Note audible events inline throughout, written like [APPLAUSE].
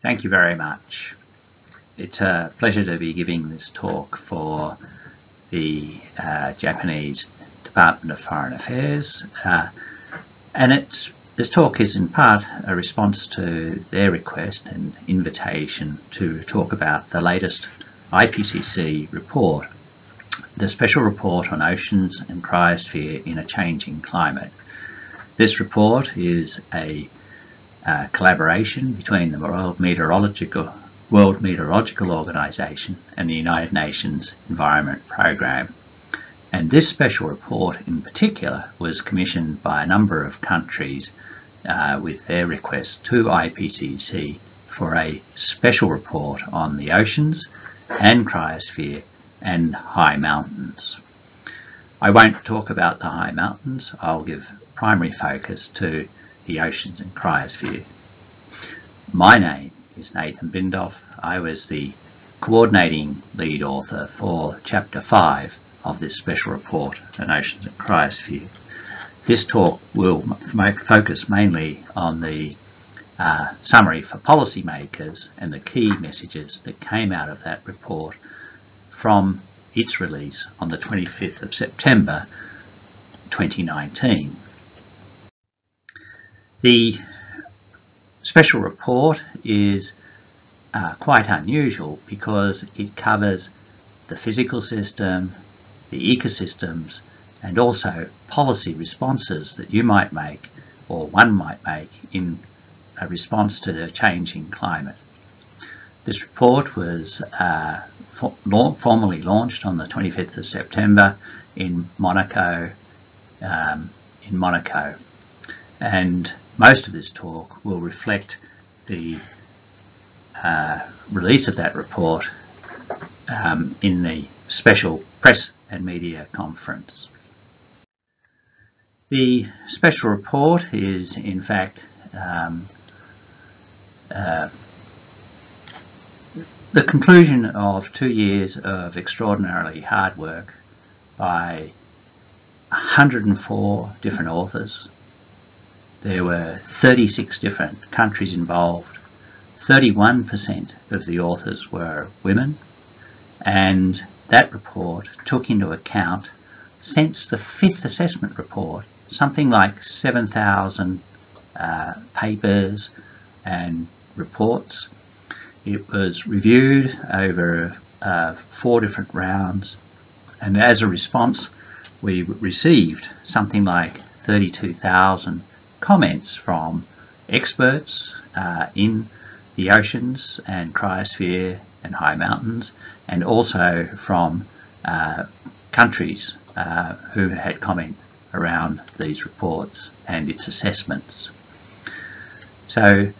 Thank you very much. It's a pleasure to be giving this talk for the uh, Japanese Department of Foreign Affairs. Uh, and it's, this talk is in part a response to their request and invitation to talk about the latest IPCC report, the Special Report on Oceans and Cryosphere in a Changing Climate. This report is a uh, collaboration between the World Meteorological, World Meteorological Organization and the United Nations Environment Programme. And this special report in particular was commissioned by a number of countries uh, with their request to IPCC for a special report on the oceans and cryosphere and high mountains. I won't talk about the high mountains. I'll give primary focus to the oceans and cryosphere. My name is Nathan Bindoff. I was the coordinating lead author for Chapter 5 of this special report on oceans and cryosphere. This talk will focus mainly on the uh, summary for policymakers and the key messages that came out of that report from its release on the 25th of September 2019. The special report is uh, quite unusual because it covers the physical system, the ecosystems, and also policy responses that you might make or one might make in a response to the changing climate. This report was uh, for, formally launched on the 25th of September in Monaco, um, in Monaco, and most of this talk will reflect the uh, release of that report um, in the special press and media conference. The special report is in fact um, uh, the conclusion of two years of extraordinarily hard work by 104 different authors there were 36 different countries involved. 31% of the authors were women, and that report took into account, since the fifth assessment report, something like 7,000 uh, papers and reports. It was reviewed over uh, four different rounds, and as a response, we received something like 32,000 comments from experts uh, in the oceans and cryosphere and high mountains, and also from uh, countries uh, who had comment around these reports and its assessments. So,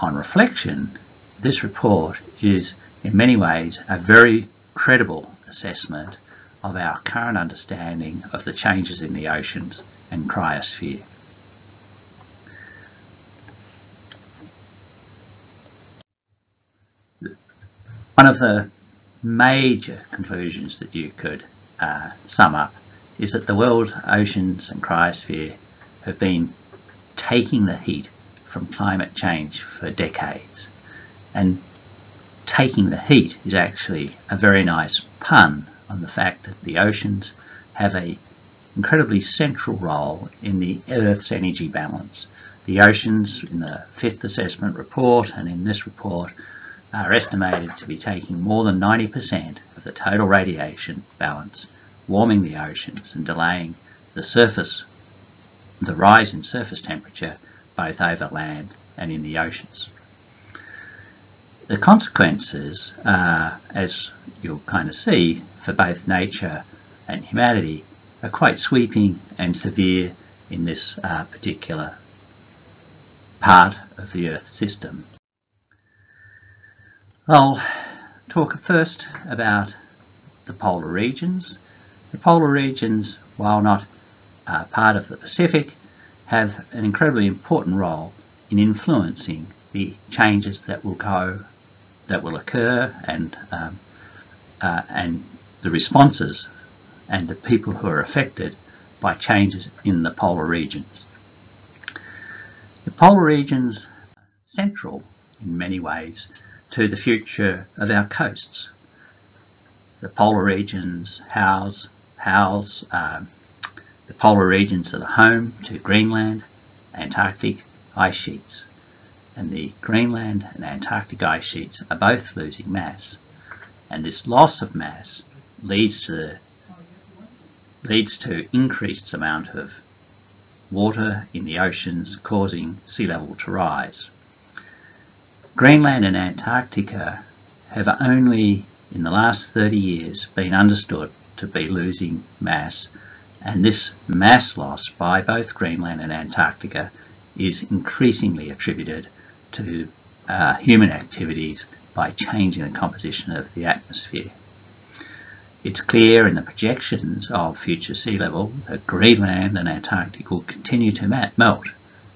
on reflection, this report is in many ways a very credible assessment of our current understanding of the changes in the oceans and cryosphere. One of the major conclusions that you could uh, sum up is that the world oceans and cryosphere have been taking the heat from climate change for decades. And taking the heat is actually a very nice pun on the fact that the oceans have a incredibly central role in the Earth's energy balance. The oceans in the fifth assessment report and in this report are estimated to be taking more than 90% of the total radiation balance, warming the oceans and delaying the surface, the rise in surface temperature both over land and in the oceans. The consequences, uh, as you'll kind of see, for both nature and humanity are quite sweeping and severe in this uh, particular part of the Earth system. I'll talk first about the polar regions. The polar regions, while not uh, part of the Pacific, have an incredibly important role in influencing the changes that will go, that will occur, and um, uh, and the responses and the people who are affected by changes in the polar regions. The polar regions central in many ways to the future of our coasts. The polar regions house, house um, the polar regions are the home to Greenland, Antarctic ice sheets, and the Greenland and Antarctic ice sheets are both losing mass. And this loss of mass leads to leads to increased amount of water in the oceans causing sea level to rise. Greenland and Antarctica have only in the last 30 years been understood to be losing mass and this mass loss by both Greenland and Antarctica is increasingly attributed to uh, human activities by changing the composition of the atmosphere. It's clear in the projections of future sea level that Greenland and Antarctica will continue to melt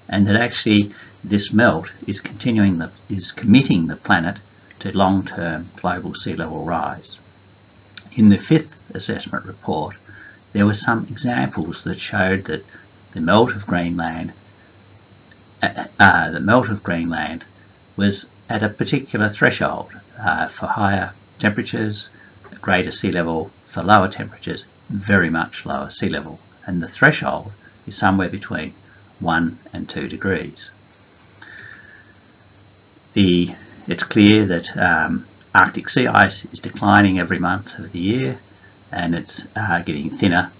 and that actually this melt is continuing the, is committing the planet to long-term global sea level rise. In the fifth assessment report, there were some examples that showed that the melt of Greenland, uh, uh, the melt of Greenland was at a particular threshold uh, for higher temperatures greater sea level for lower temperatures, very much lower sea level. And the threshold is somewhere between 1 and 2 degrees. The, it's clear that um, Arctic sea ice is declining every month of the year and it's uh, getting thinner.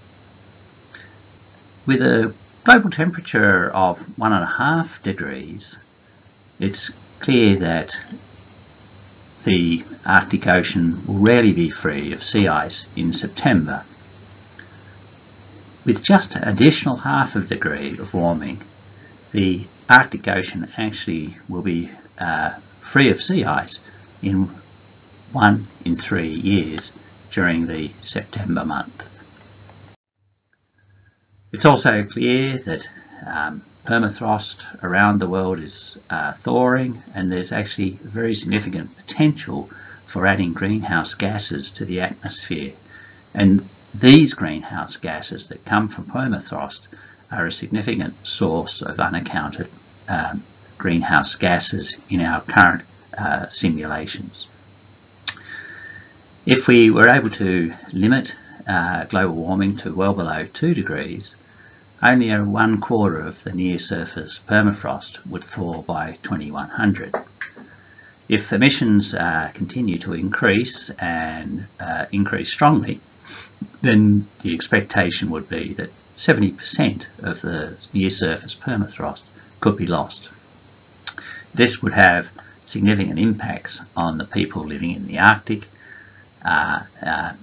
With a global temperature of 1.5 degrees, it's clear that the Arctic Ocean will rarely be free of sea ice in September. With just an additional half of a degree of warming, the Arctic Ocean actually will be uh, free of sea ice in one in three years during the September month. It's also clear that um, permafrost around the world is uh, thawing and there's actually very significant potential for adding greenhouse gases to the atmosphere. And these greenhouse gases that come from permafrost are a significant source of unaccounted um, greenhouse gases in our current uh, simulations. If we were able to limit uh, global warming to well below 2 degrees, only a one quarter of the near surface permafrost would thaw by 2100. If emissions uh, continue to increase and uh, increase strongly, then the expectation would be that 70% of the near surface permafrost could be lost. This would have significant impacts on the people living in the Arctic, uh, uh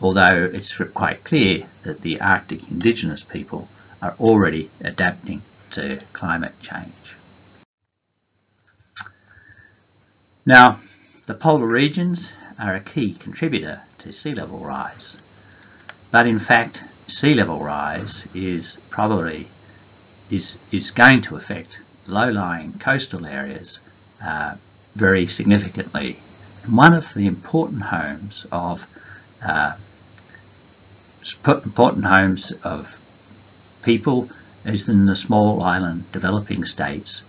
although it's quite clear that the Arctic indigenous people are already adapting to climate change. Now, the polar regions are a key contributor to sea level rise, but in fact, sea level rise is probably is, is going to affect low-lying coastal areas uh, very significantly. One of the important homes of uh, important homes of people is in the small island developing states,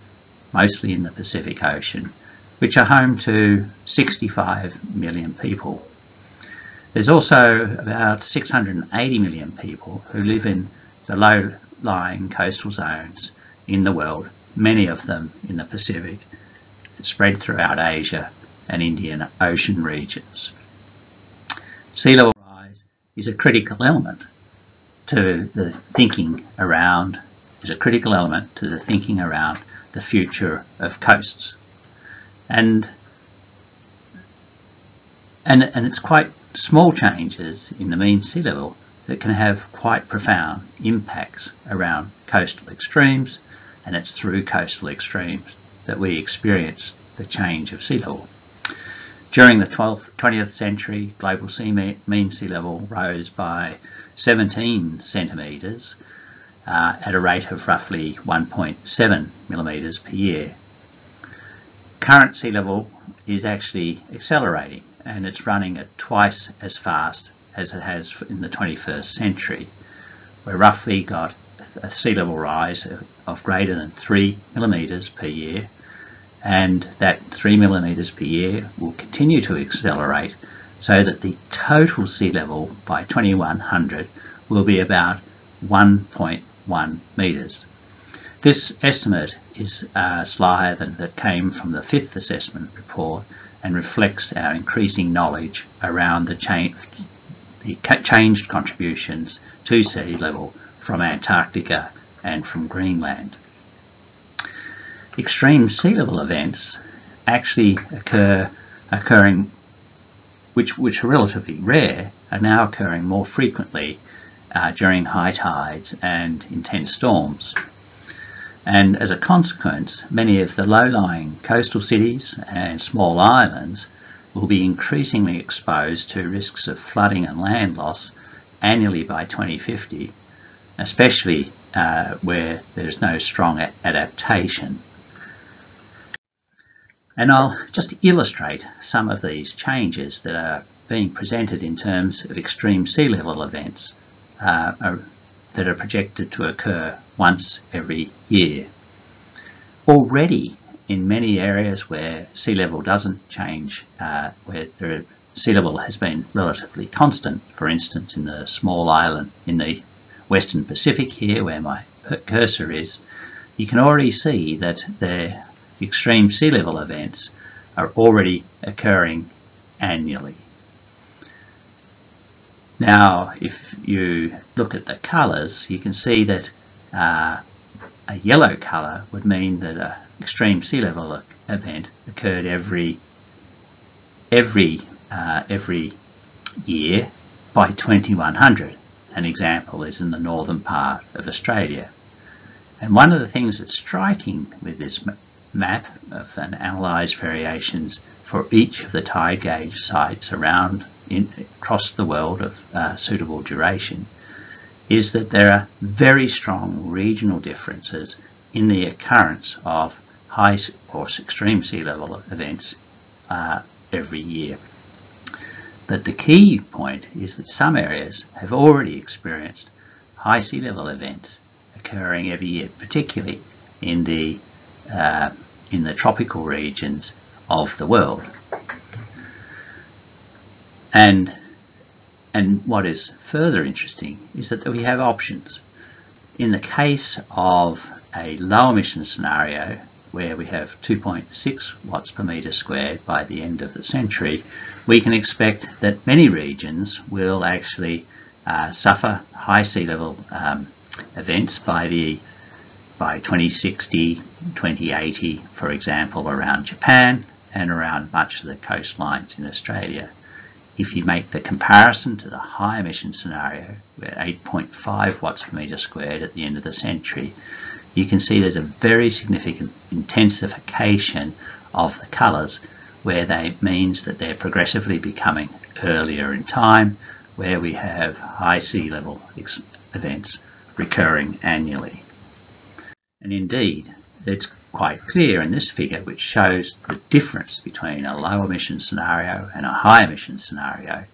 mostly in the Pacific Ocean, which are home to 65 million people. There's also about 680 million people who live in the low-lying coastal zones in the world, many of them in the Pacific, spread throughout Asia and Indian Ocean regions. Sea level rise is a critical element to the thinking around is a critical element to the thinking around the future of coasts. And and, and it's quite small changes in the mean sea level that can have quite profound impacts around coastal extremes and it's through coastal extremes that we experience the change of sea level. During the 12th, 20th century, global sea mean sea level rose by 17 centimetres uh, at a rate of roughly 1.7 millimetres per year. Current sea level is actually accelerating and it's running at twice as fast as it has in the 21st century. We're roughly got a sea level rise of greater than 3 millimetres per year and that 3 millimetres per year will continue to accelerate so that the total sea level by 2100 will be about 1.1 metres. This estimate is a slide that came from the fifth assessment report and reflects our increasing knowledge around the, change, the changed contributions to sea level from Antarctica and from Greenland. Extreme sea level events actually occur occurring which, which are relatively rare are now occurring more frequently uh, during high tides and intense storms. And as a consequence, many of the low-lying coastal cities and small islands will be increasingly exposed to risks of flooding and land loss annually by 2050, especially uh, where there's no strong adaptation. And I'll just illustrate some of these changes that are being presented in terms of extreme sea level events uh, that are projected to occur once every year. Already in many areas where sea level doesn't change, uh, where the sea level has been relatively constant, for instance in the small island in the Western Pacific here where my cursor is, you can already see that the extreme sea level events are already occurring annually. Now, if you look at the colours, you can see that uh, a yellow colour would mean that an extreme sea level event occurred every every uh, every year by 2100. An example is in the northern part of Australia. And one of the things that's striking with this map of an analysed variations for each of the tide gauge sites around in, across the world of uh, suitable duration is that there are very strong regional differences in the occurrence of high or extreme sea level events uh, every year. But the key point is that some areas have already experienced high sea level events occurring every year, particularly in the uh, in the tropical regions of the world. And, and what is further interesting is that we have options. In the case of a low emission scenario where we have 2.6 watts per metre squared by the end of the century, we can expect that many regions will actually uh, suffer high sea level um, events by the by 2060, 2080, for example, around Japan and around much of the coastlines in Australia. If you make the comparison to the high emission scenario, we're 8.5 watts per metre squared at the end of the century, you can see there's a very significant intensification of the colours where they means that they're progressively becoming earlier in time where we have high sea level events recurring annually. And indeed, it's quite clear in this figure which shows the difference between a low emission scenario and a high emission scenario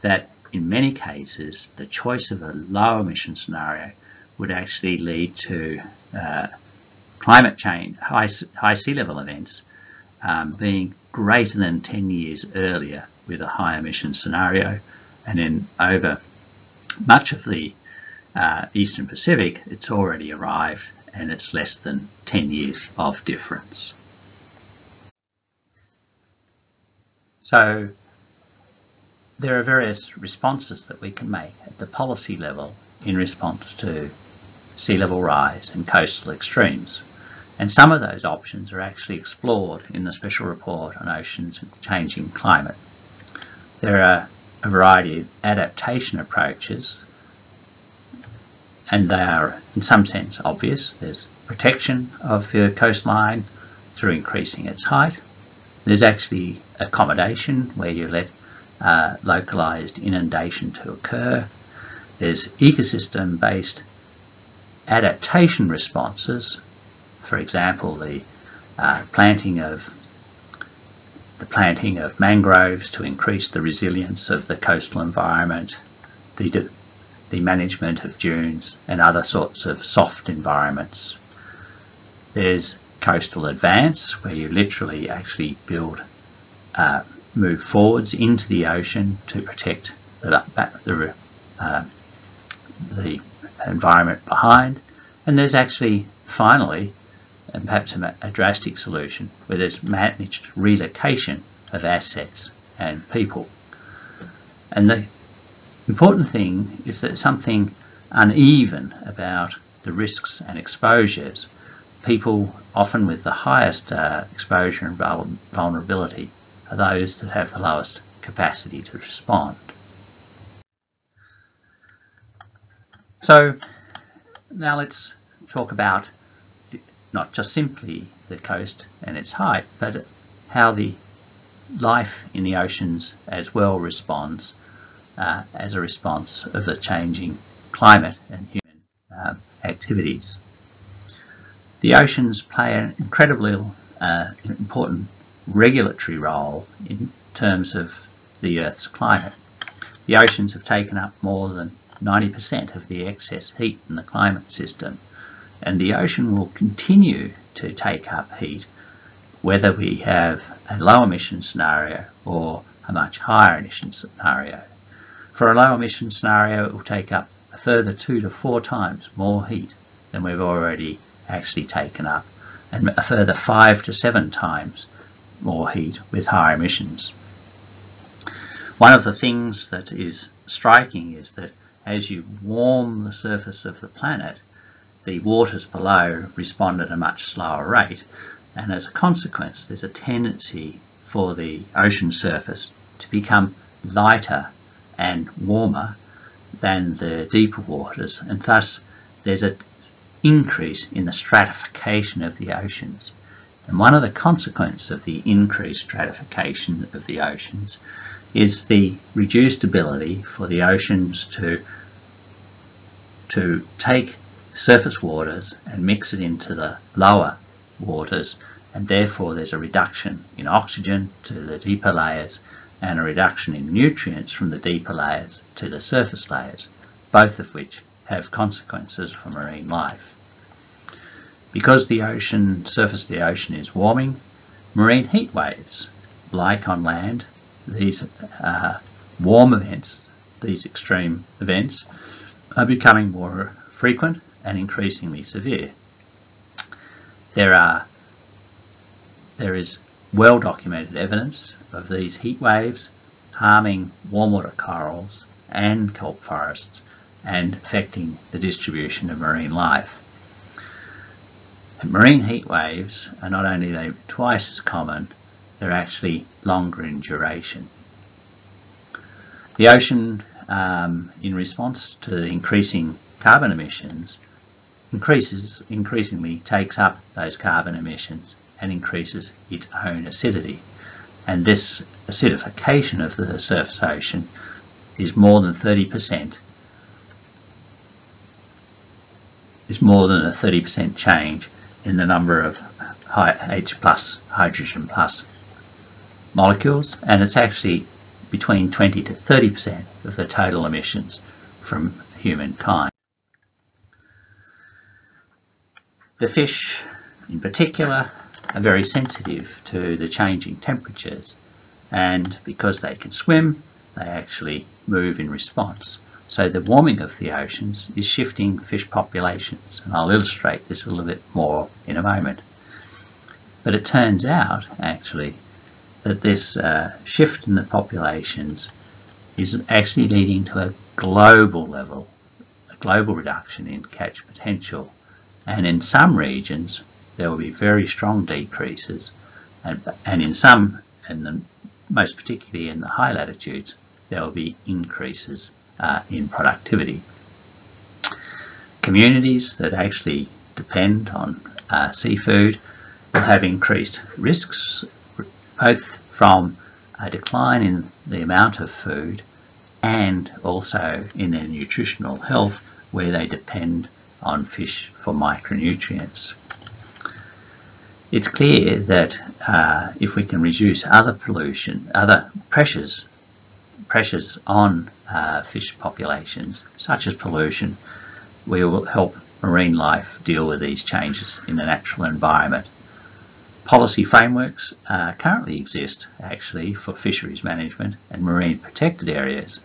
that in many cases the choice of a low emission scenario would actually lead to uh, climate change, high, high sea level events um, being greater than 10 years earlier with a high emission scenario. And in over much of the uh, Eastern Pacific it's already arrived and it's less than 10 years of difference. So there are various responses that we can make at the policy level in response to sea level rise and coastal extremes. And some of those options are actually explored in the special report on oceans and changing climate. There are a variety of adaptation approaches and they are in some sense obvious. There's protection of your coastline through increasing its height. There's actually accommodation where you let uh, localized inundation to occur. There's ecosystem-based adaptation responses, for example, the uh, planting of the planting of mangroves to increase the resilience of the coastal environment, the the management of dunes and other sorts of soft environments. There's coastal advance, where you literally actually build, uh, move forwards into the ocean to protect the, the, uh, the environment behind. And there's actually, finally, and perhaps a, a drastic solution, where there's managed relocation of assets and people. And the important thing is that something uneven about the risks and exposures. People often with the highest uh, exposure and vulnerability are those that have the lowest capacity to respond. So now let's talk about not just simply the coast and its height, but how the life in the oceans as well responds uh, as a response of the changing climate and human uh, activities. The oceans play an incredibly uh, important regulatory role in terms of the Earth's climate. The oceans have taken up more than 90% of the excess heat in the climate system and the ocean will continue to take up heat whether we have a low emission scenario or a much higher emission scenario. For a low emission scenario, it will take up a further two to four times more heat than we've already actually taken up, and a further five to seven times more heat with higher emissions. One of the things that is striking is that as you warm the surface of the planet, the waters below respond at a much slower rate, and as a consequence, there's a tendency for the ocean surface to become lighter and warmer than the deeper waters. And thus there's an increase in the stratification of the oceans. And one of the consequences of the increased stratification of the oceans is the reduced ability for the oceans to, to take surface waters and mix it into the lower waters. And therefore there's a reduction in oxygen to the deeper layers and a reduction in nutrients from the deeper layers to the surface layers, both of which have consequences for marine life. Because the ocean surface of the ocean is warming, marine heat waves, like on land, these uh, warm events, these extreme events, are becoming more frequent and increasingly severe. There are there is well documented evidence of these heat waves harming warm water corals and kelp forests and affecting the distribution of marine life. Marine heat waves are not only they twice as common, they're actually longer in duration. The ocean, um, in response to the increasing carbon emissions, increases increasingly takes up those carbon emissions and increases its own acidity. And this acidification of the surface ocean is more than 30%, is more than a 30% change in the number of H plus, hydrogen plus molecules, and it's actually between 20 to 30% of the total emissions from humankind. The fish in particular are very sensitive to the changing temperatures and because they can swim they actually move in response. So the warming of the oceans is shifting fish populations and I'll illustrate this a little bit more in a moment. But it turns out actually that this uh, shift in the populations is actually leading to a global level, a global reduction in catch potential and in some regions there will be very strong decreases and, and in some, and most particularly in the high latitudes, there will be increases uh, in productivity. Communities that actually depend on uh, seafood will have increased risks both from a decline in the amount of food and also in their nutritional health where they depend on fish for micronutrients. It's clear that uh, if we can reduce other pollution, other pressures, pressures on uh, fish populations, such as pollution, we will help marine life deal with these changes in the natural environment. Policy frameworks uh, currently exist actually for fisheries management and marine protected areas,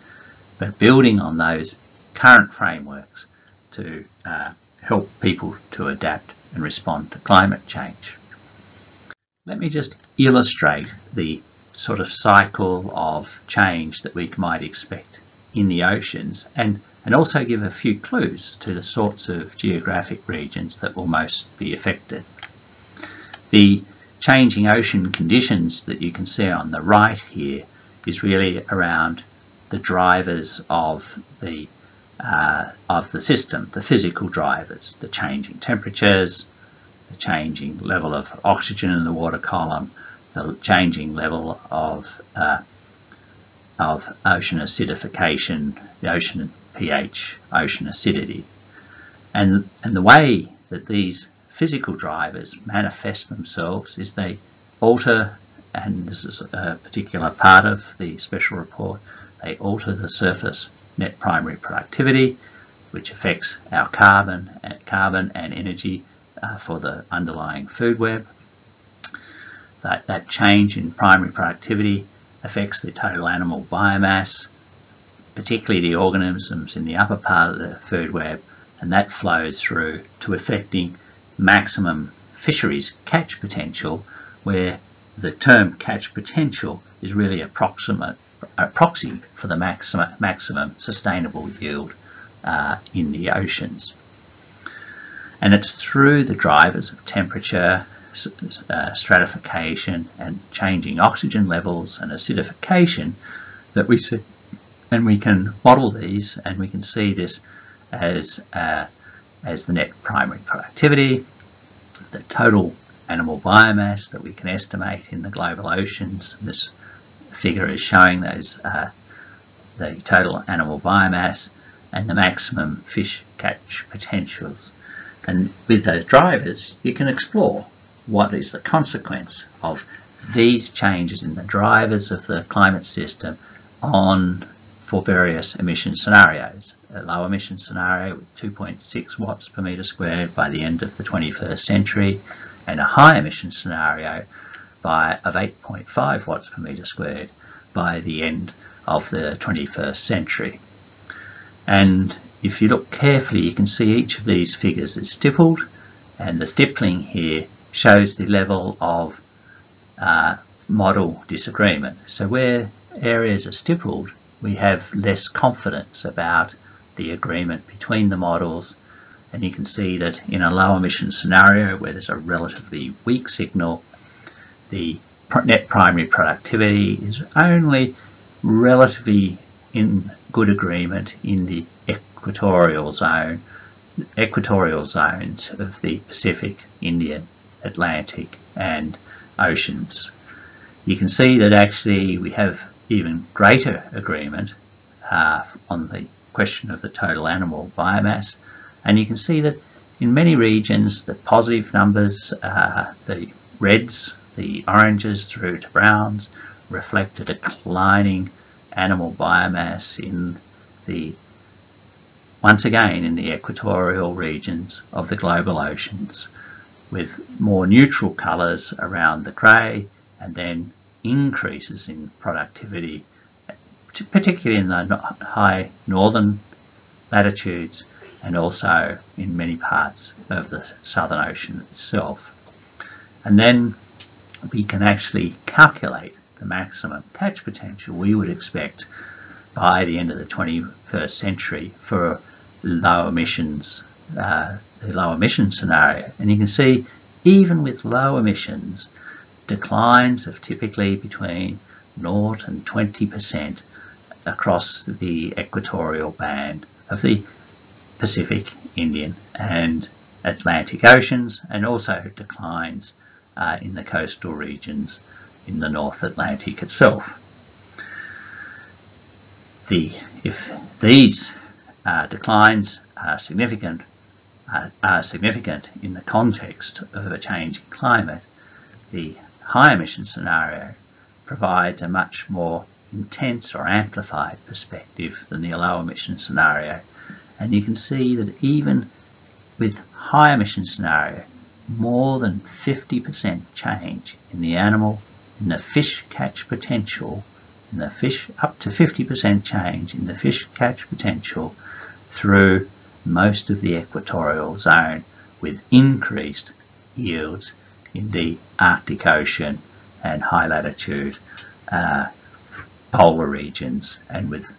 but building on those current frameworks to uh, help people to adapt and respond to climate change. Let me just illustrate the sort of cycle of change that we might expect in the oceans and, and also give a few clues to the sorts of geographic regions that will most be affected. The changing ocean conditions that you can see on the right here is really around the drivers of the uh, of the system, the physical drivers, the changing temperatures, the changing level of oxygen in the water column, the changing level of uh, of ocean acidification, the ocean pH, ocean acidity. And, and the way that these physical drivers manifest themselves is they alter, and this is a particular part of the special report, they alter the surface net primary productivity, which affects our carbon, and, carbon and energy uh, for the underlying food web. That, that change in primary productivity affects the total animal biomass, particularly the organisms in the upper part of the food web, and that flows through to affecting maximum fisheries catch potential, where the term catch potential is really approximate, a proxy for the maximum, maximum sustainable yield uh, in the oceans. And it's through the drivers of temperature, uh, stratification and changing oxygen levels and acidification that we see and we can model these and we can see this as uh, as the net primary productivity the total animal biomass that we can estimate in the global oceans. This figure is showing those uh, the total animal biomass and the maximum fish catch potentials and with those drivers you can explore what is the consequence of these changes in the drivers of the climate system on for various emission scenarios. A low emission scenario with 2.6 watts per metre squared by the end of the 21st century and a high emission scenario by, of 8.5 watts per metre squared by the end of the 21st century. And if you look carefully you can see each of these figures is stippled and the stippling here shows the level of uh, model disagreement. So where areas are stippled, we have less confidence about the agreement between the models. And you can see that in a low emission scenario where there's a relatively weak signal, the net primary productivity is only relatively in good agreement in the equatorial zone, equatorial zones of the Pacific, Indian Atlantic and oceans. You can see that actually we have even greater agreement uh, on the question of the total animal biomass and you can see that in many regions the positive numbers, uh, the reds, the oranges through to browns reflect a declining animal biomass in the once again in the equatorial regions of the global oceans with more neutral colours around the grey and then increases in productivity, particularly in the high northern latitudes and also in many parts of the Southern Ocean itself. And then we can actually calculate the maximum catch potential we would expect by the end of the 21st century for low emissions uh, the low emission scenario. And you can see even with low emissions, declines of typically between 0 and 20% across the equatorial band of the Pacific, Indian and Atlantic Oceans and also declines uh, in the coastal regions in the North Atlantic itself. The, if these uh, declines are significant are significant in the context of a changing climate, the high emission scenario provides a much more intense or amplified perspective than the low emission scenario. And you can see that even with high emission scenario, more than 50% change in the animal, in the fish catch potential, in the fish, up to 50% change in the fish catch potential through most of the equatorial zone with increased yields in the Arctic Ocean and high latitude uh, polar regions and with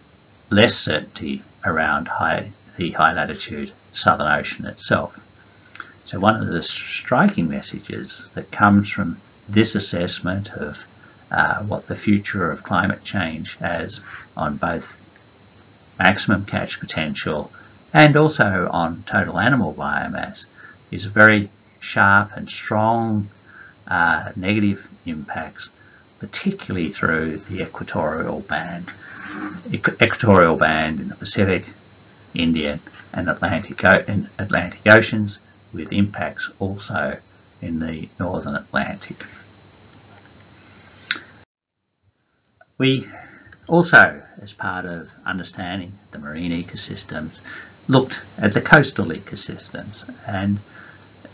less certainty around high, the high latitude Southern Ocean itself. So one of the striking messages that comes from this assessment of uh, what the future of climate change has on both maximum catch potential and also on total animal biomass is very sharp and strong uh, negative impacts, particularly through the equatorial band, equatorial band in the Pacific, Indian and Atlantic, and Atlantic Oceans, with impacts also in the Northern Atlantic. We also, as part of understanding the marine ecosystems, looked at the coastal ecosystems and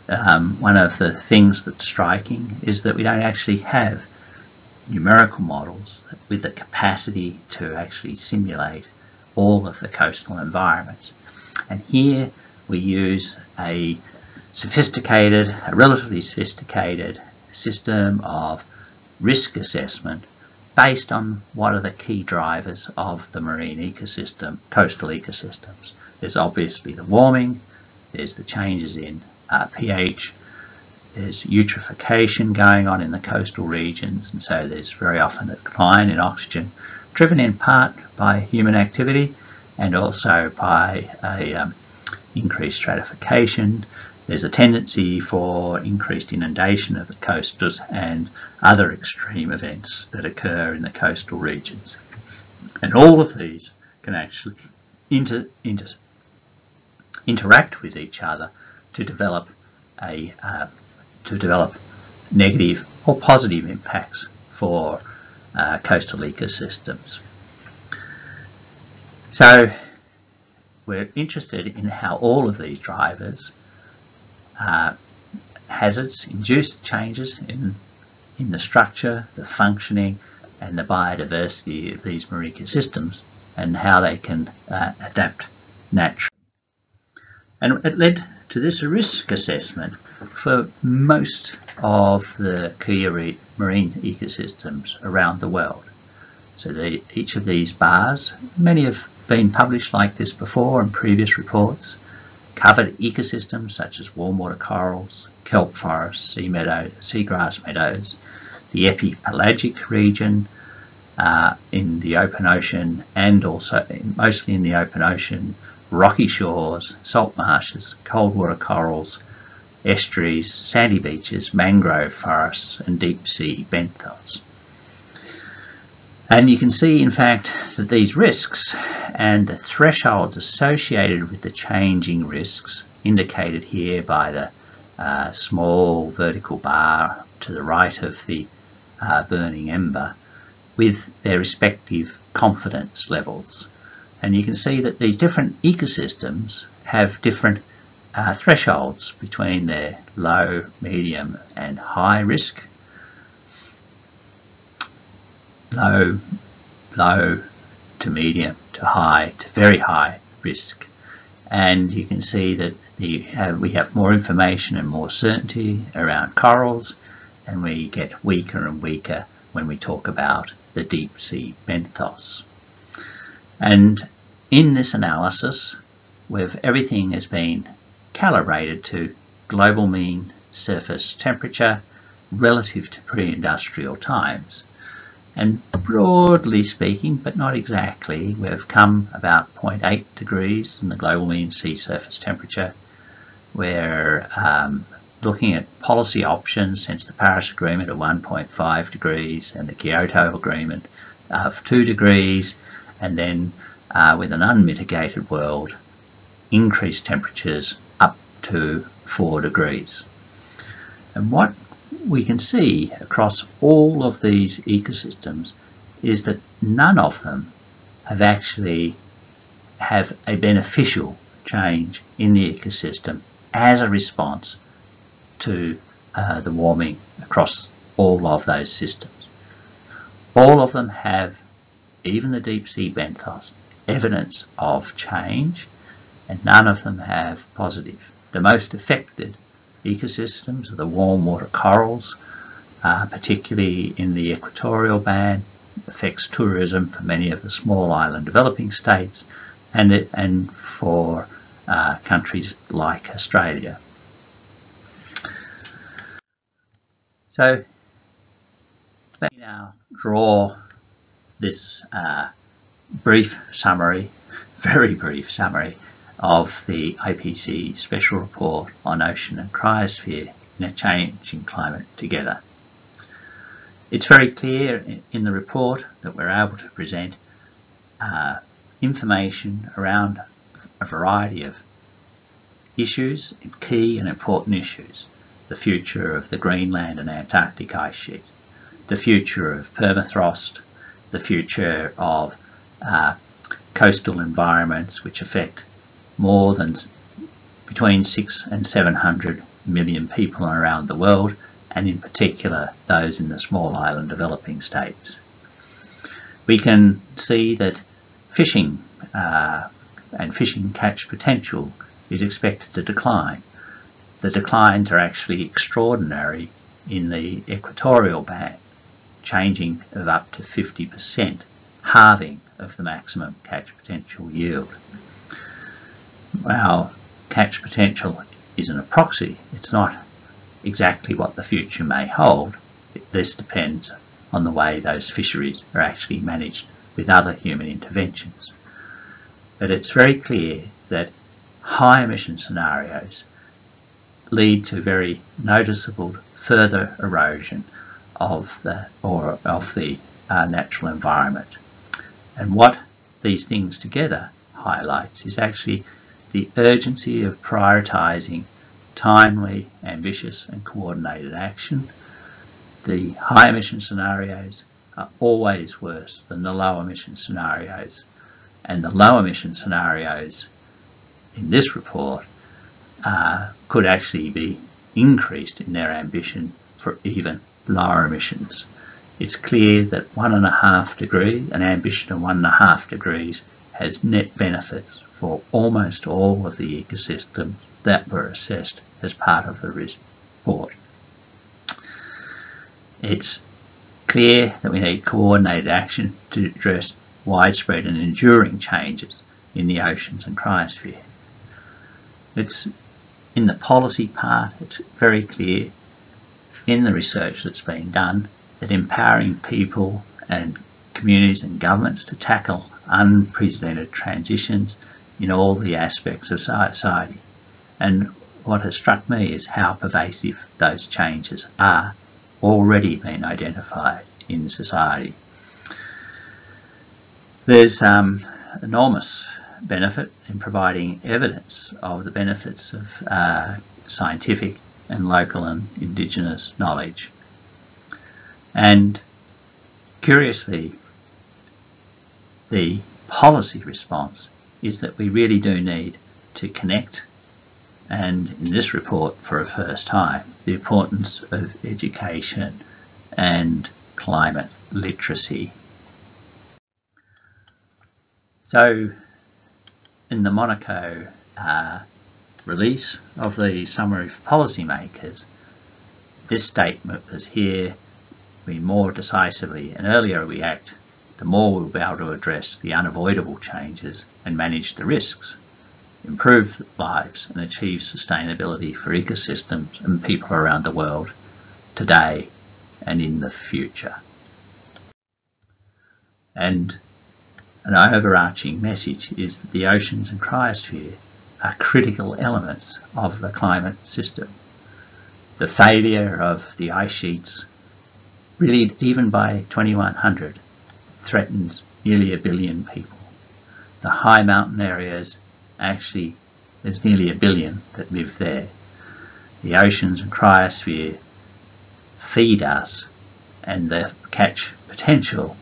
um, one of the things that's striking is that we don't actually have numerical models with the capacity to actually simulate all of the coastal environments. And here we use a sophisticated, a relatively sophisticated system of risk assessment based on what are the key drivers of the marine ecosystem, coastal ecosystems. There's obviously the warming, there's the changes in uh, pH, there's eutrophication going on in the coastal regions, and so there's very often a decline in oxygen, driven in part by human activity and also by a um, increased stratification, there's a tendency for increased inundation of the coasters and other extreme events that occur in the coastal regions. And all of these can actually inter, inter, interact with each other to develop a uh, to develop negative or positive impacts for uh, coastal ecosystems. So we're interested in how all of these drivers uh, hazards, induced changes in, in the structure, the functioning and the biodiversity of these marine ecosystems and how they can uh, adapt naturally. And it led to this risk assessment for most of the key marine ecosystems around the world. So each of these bars, many have been published like this before in previous reports, covered ecosystems such as warm water corals, kelp forests, sea meadows, seagrass meadows, the epipelagic region uh, in the open ocean and also mostly in the open ocean, rocky shores, salt marshes, cold water corals, estuaries, sandy beaches, mangrove forests and deep sea benthos. And you can see, in fact, that these risks and the thresholds associated with the changing risks, indicated here by the uh, small vertical bar to the right of the uh, burning ember, with their respective confidence levels. And you can see that these different ecosystems have different uh, thresholds between their low, medium and high risk low, low to medium to high to very high risk. And you can see that the, we have more information and more certainty around corals and we get weaker and weaker when we talk about the deep sea benthos. And in this analysis, with everything has been calibrated to global mean surface temperature relative to pre-industrial times. And broadly speaking, but not exactly, we've come about 0.8 degrees in the global mean sea surface temperature. We're um, looking at policy options since the Paris Agreement of 1.5 degrees and the Kyoto Agreement of 2 degrees, and then uh, with an unmitigated world, increased temperatures up to 4 degrees. And what we can see across all of these ecosystems is that none of them have actually have a beneficial change in the ecosystem as a response to uh, the warming across all of those systems. All of them have, even the deep sea benthos, evidence of change and none of them have positive. The most affected ecosystems the warm water corals, uh, particularly in the equatorial band, affects tourism for many of the small island developing states and, it, and for uh, countries like Australia. So let me now draw this uh, brief summary, [LAUGHS] very brief summary of the IPCC Special Report on Ocean and Cryosphere in a Changing Climate together. It's very clear in the report that we're able to present uh, information around a variety of issues, key and important issues. The future of the Greenland and Antarctic ice sheet, the future of permafrost, the future of uh, coastal environments which affect more than between six and 700 million people around the world, and in particular those in the small island developing states. We can see that fishing uh, and fishing catch potential is expected to decline. The declines are actually extraordinary in the equatorial band, changing of up to 50%, halving of the maximum catch potential yield our catch potential isn't a proxy. It's not exactly what the future may hold. This depends on the way those fisheries are actually managed with other human interventions. But it's very clear that high emission scenarios lead to very noticeable further erosion of the or of the uh, natural environment. And what these things together highlights is actually the urgency of prioritising timely, ambitious and coordinated action. The high emission scenarios are always worse than the low emission scenarios and the low emission scenarios in this report uh, could actually be increased in their ambition for even lower emissions. It's clear that one and a half degree, an ambition of one and a half degrees, has net benefits for almost all of the ecosystems that were assessed as part of the report. It's clear that we need coordinated action to address widespread and enduring changes in the oceans and cryosphere. It's in the policy part, it's very clear in the research that's been done that empowering people and communities and governments to tackle unprecedented transitions in all the aspects of society. And what has struck me is how pervasive those changes are already being identified in society. There's um, enormous benefit in providing evidence of the benefits of uh, scientific and local and indigenous knowledge. And curiously, the policy response is that we really do need to connect and in this report for a first time the importance of education and climate literacy. So in the Monaco uh, release of the summary for policymakers this statement was here we more decisively and earlier we act the more we'll be able to address the unavoidable changes and manage the risks, improve lives and achieve sustainability for ecosystems and people around the world today and in the future. And an overarching message is that the oceans and cryosphere are critical elements of the climate system. The failure of the ice sheets, really even by 2100, threatens nearly a billion people. The high mountain areas, actually, there's nearly a billion that live there. The oceans and cryosphere feed us, and the catch potential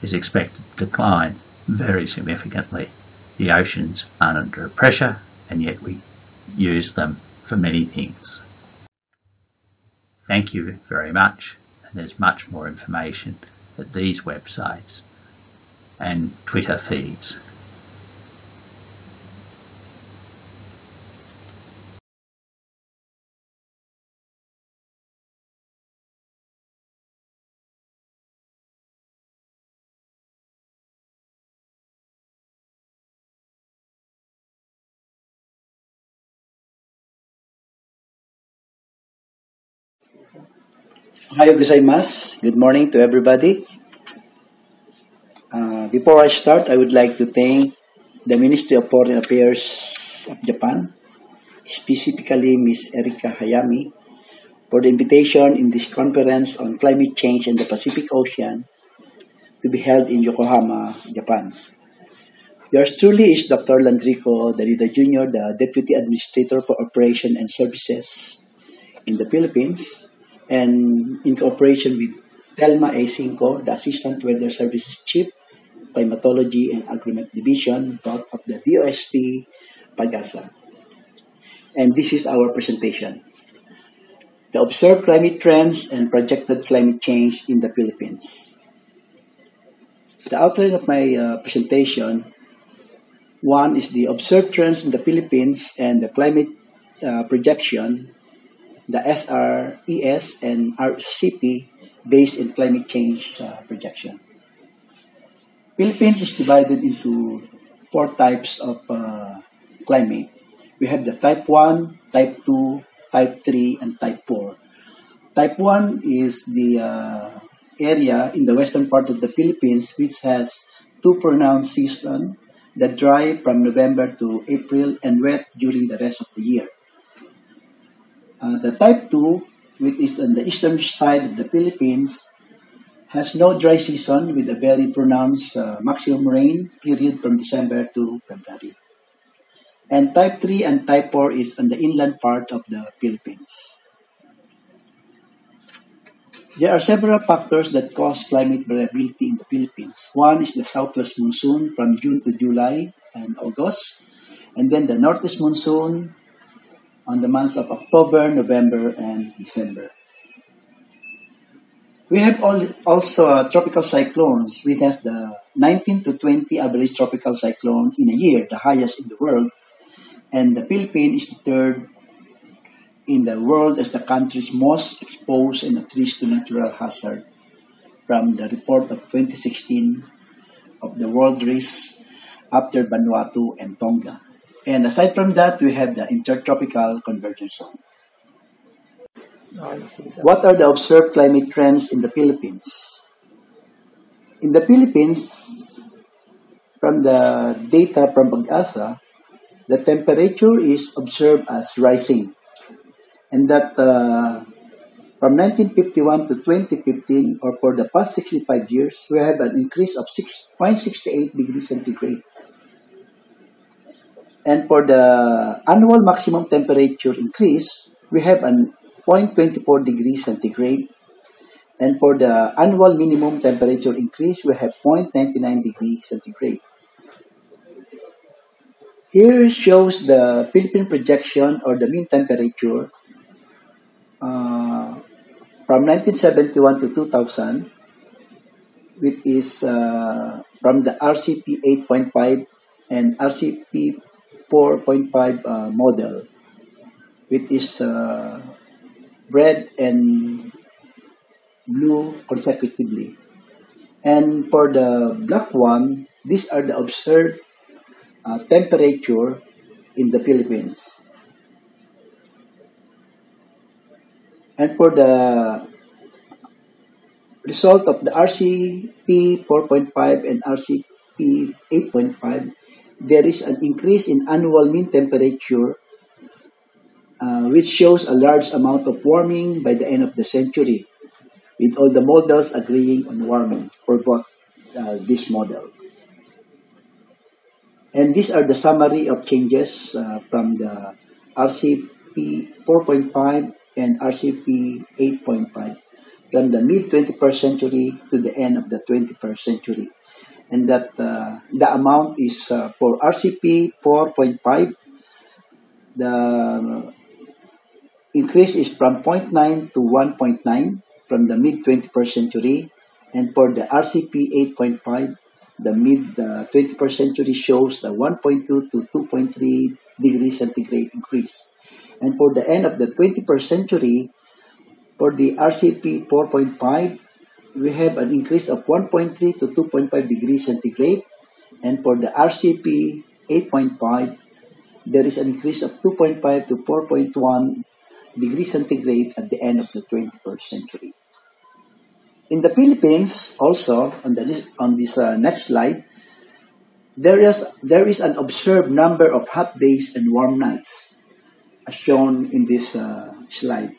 is expected to decline very significantly. The oceans are under pressure, and yet we use them for many things. Thank you very much. And there's much more information at these websites and Twitter feeds. Ohayou gozaimasu. Good morning to everybody. Uh, before I start, I would like to thank the Ministry of Foreign Affairs of Japan, specifically Ms. Erika Hayami, for the invitation in this conference on climate change in the Pacific Ocean to be held in Yokohama, Japan. Yours truly is Dr. Landrico Dalida Jr., the Deputy Administrator for Operation and Services in the Philippines, and in cooperation with Thelma A. Cinco, the Assistant Weather Services Chief, Climatology and Agrometeorology Division, both of the DOST Pagasa. And this is our presentation. The observed climate trends and projected climate change in the Philippines. The outline of my uh, presentation, one is the observed trends in the Philippines and the climate uh, projection, the SRES and RCP based in climate change uh, projection. Philippines is divided into four types of uh, climate. We have the type 1, type 2, type 3, and type 4. Type 1 is the uh, area in the western part of the Philippines which has two pronounced seasons that dry from November to April and wet during the rest of the year. Uh, the type 2, which is on the eastern side of the Philippines, has no dry season with a very pronounced uh, maximum rain period from December to February. And type 3 and type 4 is on the inland part of the Philippines. There are several factors that cause climate variability in the Philippines. One is the southwest monsoon from June to July and August, and then the northeast monsoon on the months of October, November, and December. We have also uh, tropical cyclones, which has the 19 to 20 average tropical cyclone in a year, the highest in the world. And the Philippines is the third in the world as the country's most exposed and at risk to natural hazard from the report of 2016 of the world risk after Vanuatu and Tonga. And aside from that, we have the intertropical convergence zone. What are the observed climate trends in the Philippines? In the Philippines, from the data from Pag-asa, the temperature is observed as rising. And that uh, from 1951 to 2015, or for the past 65 years, we have an increase of 6.68 degrees centigrade. And for the annual maximum temperature increase, we have an 0.24 degrees centigrade. And for the annual minimum temperature increase, we have 0.99 degrees centigrade. Here shows the Philippine projection or the mean temperature uh, from 1971 to 2000, which is uh, from the RCP 8.5 and RCP 4.5 uh, model, which is uh, red and blue consecutively. And for the black one, these are the observed uh, temperature in the Philippines. And for the result of the RCP 4.5 and RCP 8.5, there is an increase in annual mean temperature, uh, which shows a large amount of warming by the end of the century, with all the models agreeing on warming for both uh, this model. And these are the summary of changes uh, from the RCP 4.5 and RCP 8.5 from the mid 21st century to the end of the 21st century and that uh, the amount is uh, for RCP 4.5, the increase is from 0.9 to 1.9 from the mid 21st century. And for the RCP 8.5, the mid uh, 21st century shows the 1.2 to 2.3 degrees centigrade increase. And for the end of the 21st century, for the RCP 4.5, we have an increase of 1.3 to 2.5 degrees centigrade. And for the RCP 8.5, there is an increase of 2.5 to 4.1 degrees centigrade at the end of the 21st century. In the Philippines, also on the on this uh, next slide, there is there is an observed number of hot days and warm nights, as shown in this uh, slide.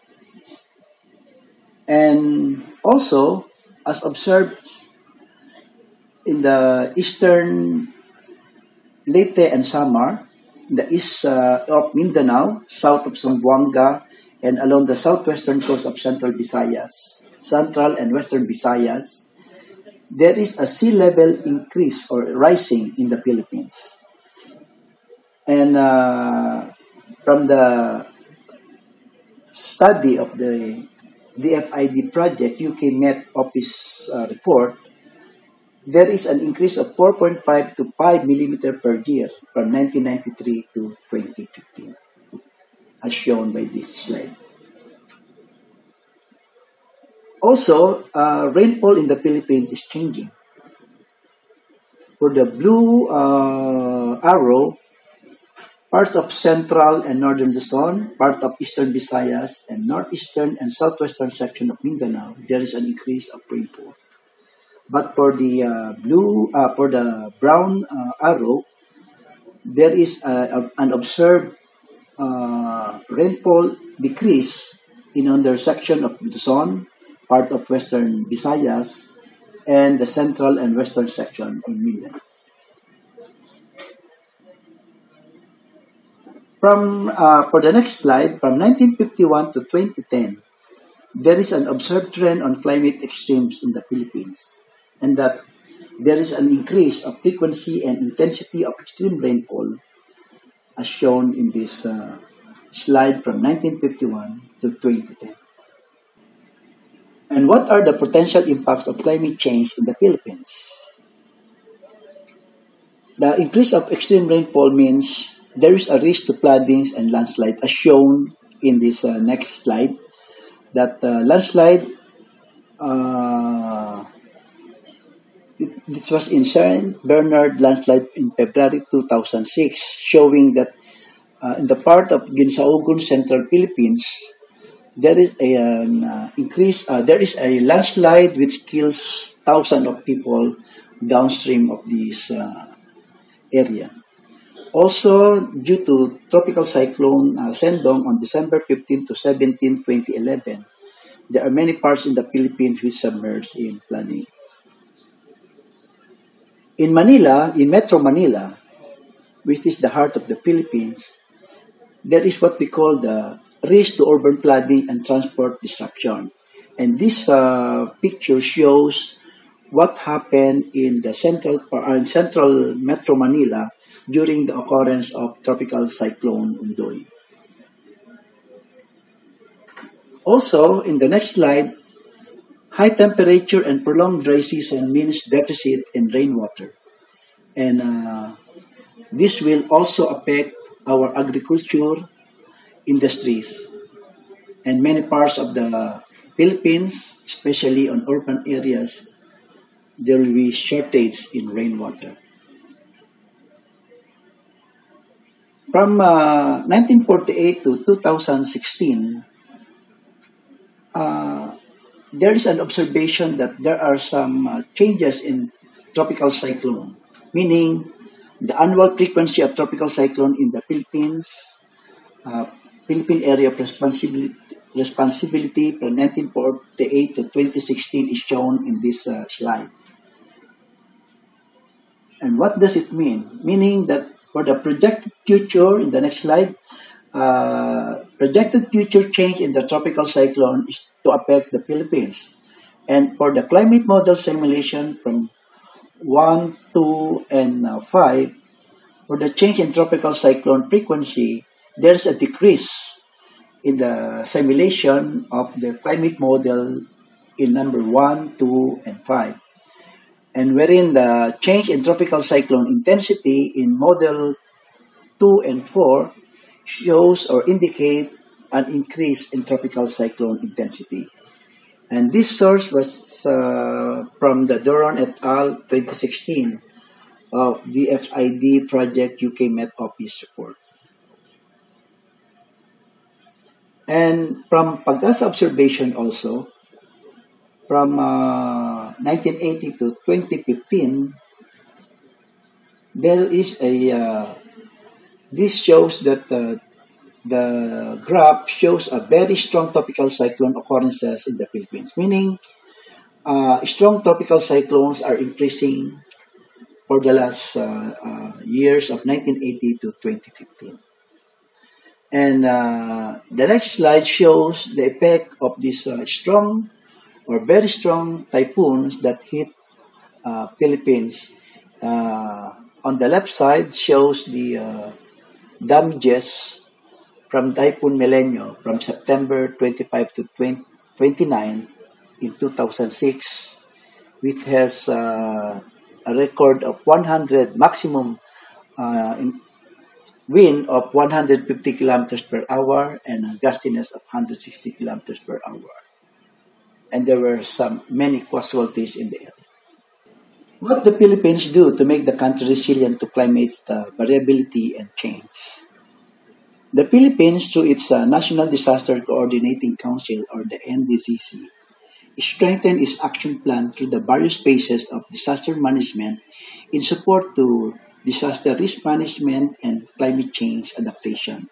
And also, as observed in the eastern Leyte and Samar, the east uh, of Mindanao, south of Zamboanga, and along the southwestern coast of Central Visayas, Central and Western Visayas, there is a sea level increase or rising in the Philippines. And uh, from the study of the DFID project, UK Met Office uh, report, there is an increase of 4.5 to 5 millimeter per year from 1993 to 2015, as shown by this slide. Also, uh, rainfall in the Philippines is changing. For the blue uh, arrow, parts of central and northern Luzon, part of eastern Visayas, and northeastern and southwestern section of Mindanao, there is an increase of rainfall. But for the uh, blue, uh, for the brown uh, arrow, there is uh, an observed uh, rainfall decrease in under section of Luzon, part of western Visayas, and the central and western section in Mindanao. From uh, for the next slide, from 1951 to 2010, there is an observed trend on climate extremes in the Philippines and that there is an increase of frequency and intensity of extreme rainfall as shown in this uh, slide from 1951 to 2010. And what are the potential impacts of climate change in the Philippines? The increase of extreme rainfall means there is a risk to floodings and landslide as shown in this uh, next slide that uh, landslide uh, this was in Saint Bernard landslide in February 2006, showing that uh, in the part of Guinsaugon, Central Philippines, there is a, an uh, increase. Uh, there is a landslide which kills thousands of people downstream of this area. Also, due to tropical cyclone uh, Sendong on December 15 to 17, 2011, there are many parts in the Philippines which submerged in flooding. In Manila, in Metro Manila, which is the heart of the Philippines, there is what we call the risk to urban flooding and transport disruption. And this uh, picture shows what happened in the central uh, in central Metro Manila during the occurrence of tropical cyclone Ondoy. Also, in the next slide, High temperature and prolonged dry season means deficit in rainwater. And uh, this will also affect our agriculture industries. And many parts of the Philippines, especially on urban areas, there will be shortage in rainwater. From uh, 1948 to 2016, uh, there is an observation that there are some uh, changes in tropical cyclone, meaning the annual frequency of tropical cyclone in the Philippines, uh, Philippine Area of Responsibility, responsibility from 1948 to 2016 is shown in this uh, slide. And what does it mean? Meaning that for the projected future, in the next slide, uh, projected future change in the tropical cyclone is to affect the Philippines. And for the climate model simulation from 1, 2, and uh, 5, for the change in tropical cyclone frequency, there's a decrease in the simulation of the climate model in number 1, 2, and 5, and wherein the change in tropical cyclone intensity in model 2 and 4 shows or indicate an increase in tropical cyclone intensity. And this source was uh, from the Doron et al. 2016 of the FID Project UK Met Office report. And from Pagasa observation also, from uh, 1980 to 2015, there is a, uh, this shows that uh, the graph shows a very strong tropical cyclone occurrences in the Philippines, meaning uh, strong tropical cyclones are increasing for the last uh, uh, years of 1980 to 2015. And uh, the next slide shows the effect of these uh, strong or very strong typhoons that hit uh, Philippines. Uh, on the left side shows the uh, damages from Typhoon Milenio from September 25 to 20, 29 in 2006, which has uh, a record of 100 maximum uh, wind of 150 kilometers per hour and a gustiness of 160 kilometers per hour. And there were some many casualties in the area. What the Philippines do to make the country resilient to climate uh, variability and change? The Philippines, through its uh, National Disaster Coordinating Council or the NDCC, strengthened its action plan through the various phases of disaster management in support to disaster risk management and climate change adaptation.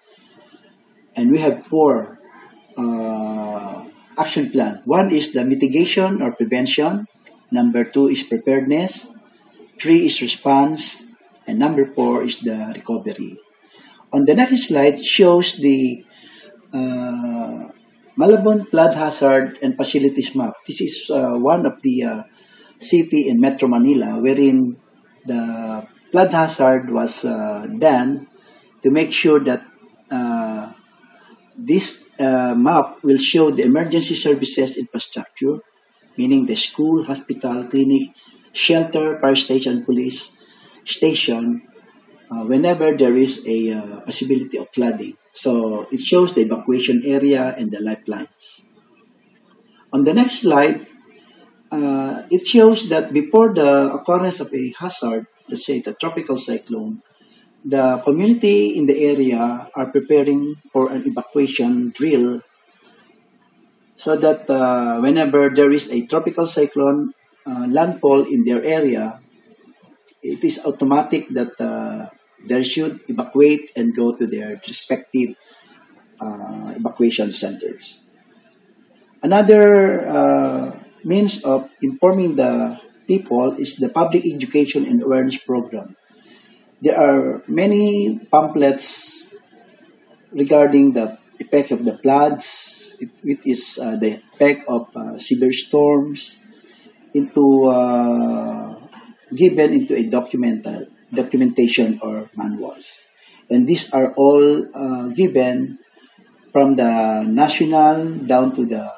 And we have four uh, action plan. One is the mitigation or prevention. Number two is preparedness. Three is response. And number four is the recovery. On the next slide shows the uh, Malabon Flood Hazard and Facilities Map. This is uh, one of the uh, city in Metro Manila wherein the flood hazard was uh, done to make sure that uh, this uh, map will show the emergency services infrastructure, meaning the school, hospital, clinic, shelter, fire station, police station, uh, whenever there is a uh, possibility of flooding. So it shows the evacuation area and the lifelines. On the next slide, uh, it shows that before the occurrence of a hazard, let's say the tropical cyclone, the community in the area are preparing for an evacuation drill so that uh, whenever there is a tropical cyclone uh, landfall in their area, it is automatic that uh, they should evacuate and go to their respective uh, evacuation centers. Another uh, means of informing the people is the public education and awareness program. There are many pamphlets regarding the effect of the floods, it is uh, the effect of uh, severe storms, into uh, given into a documental documentation or manuals. And these are all uh, given from the national down to the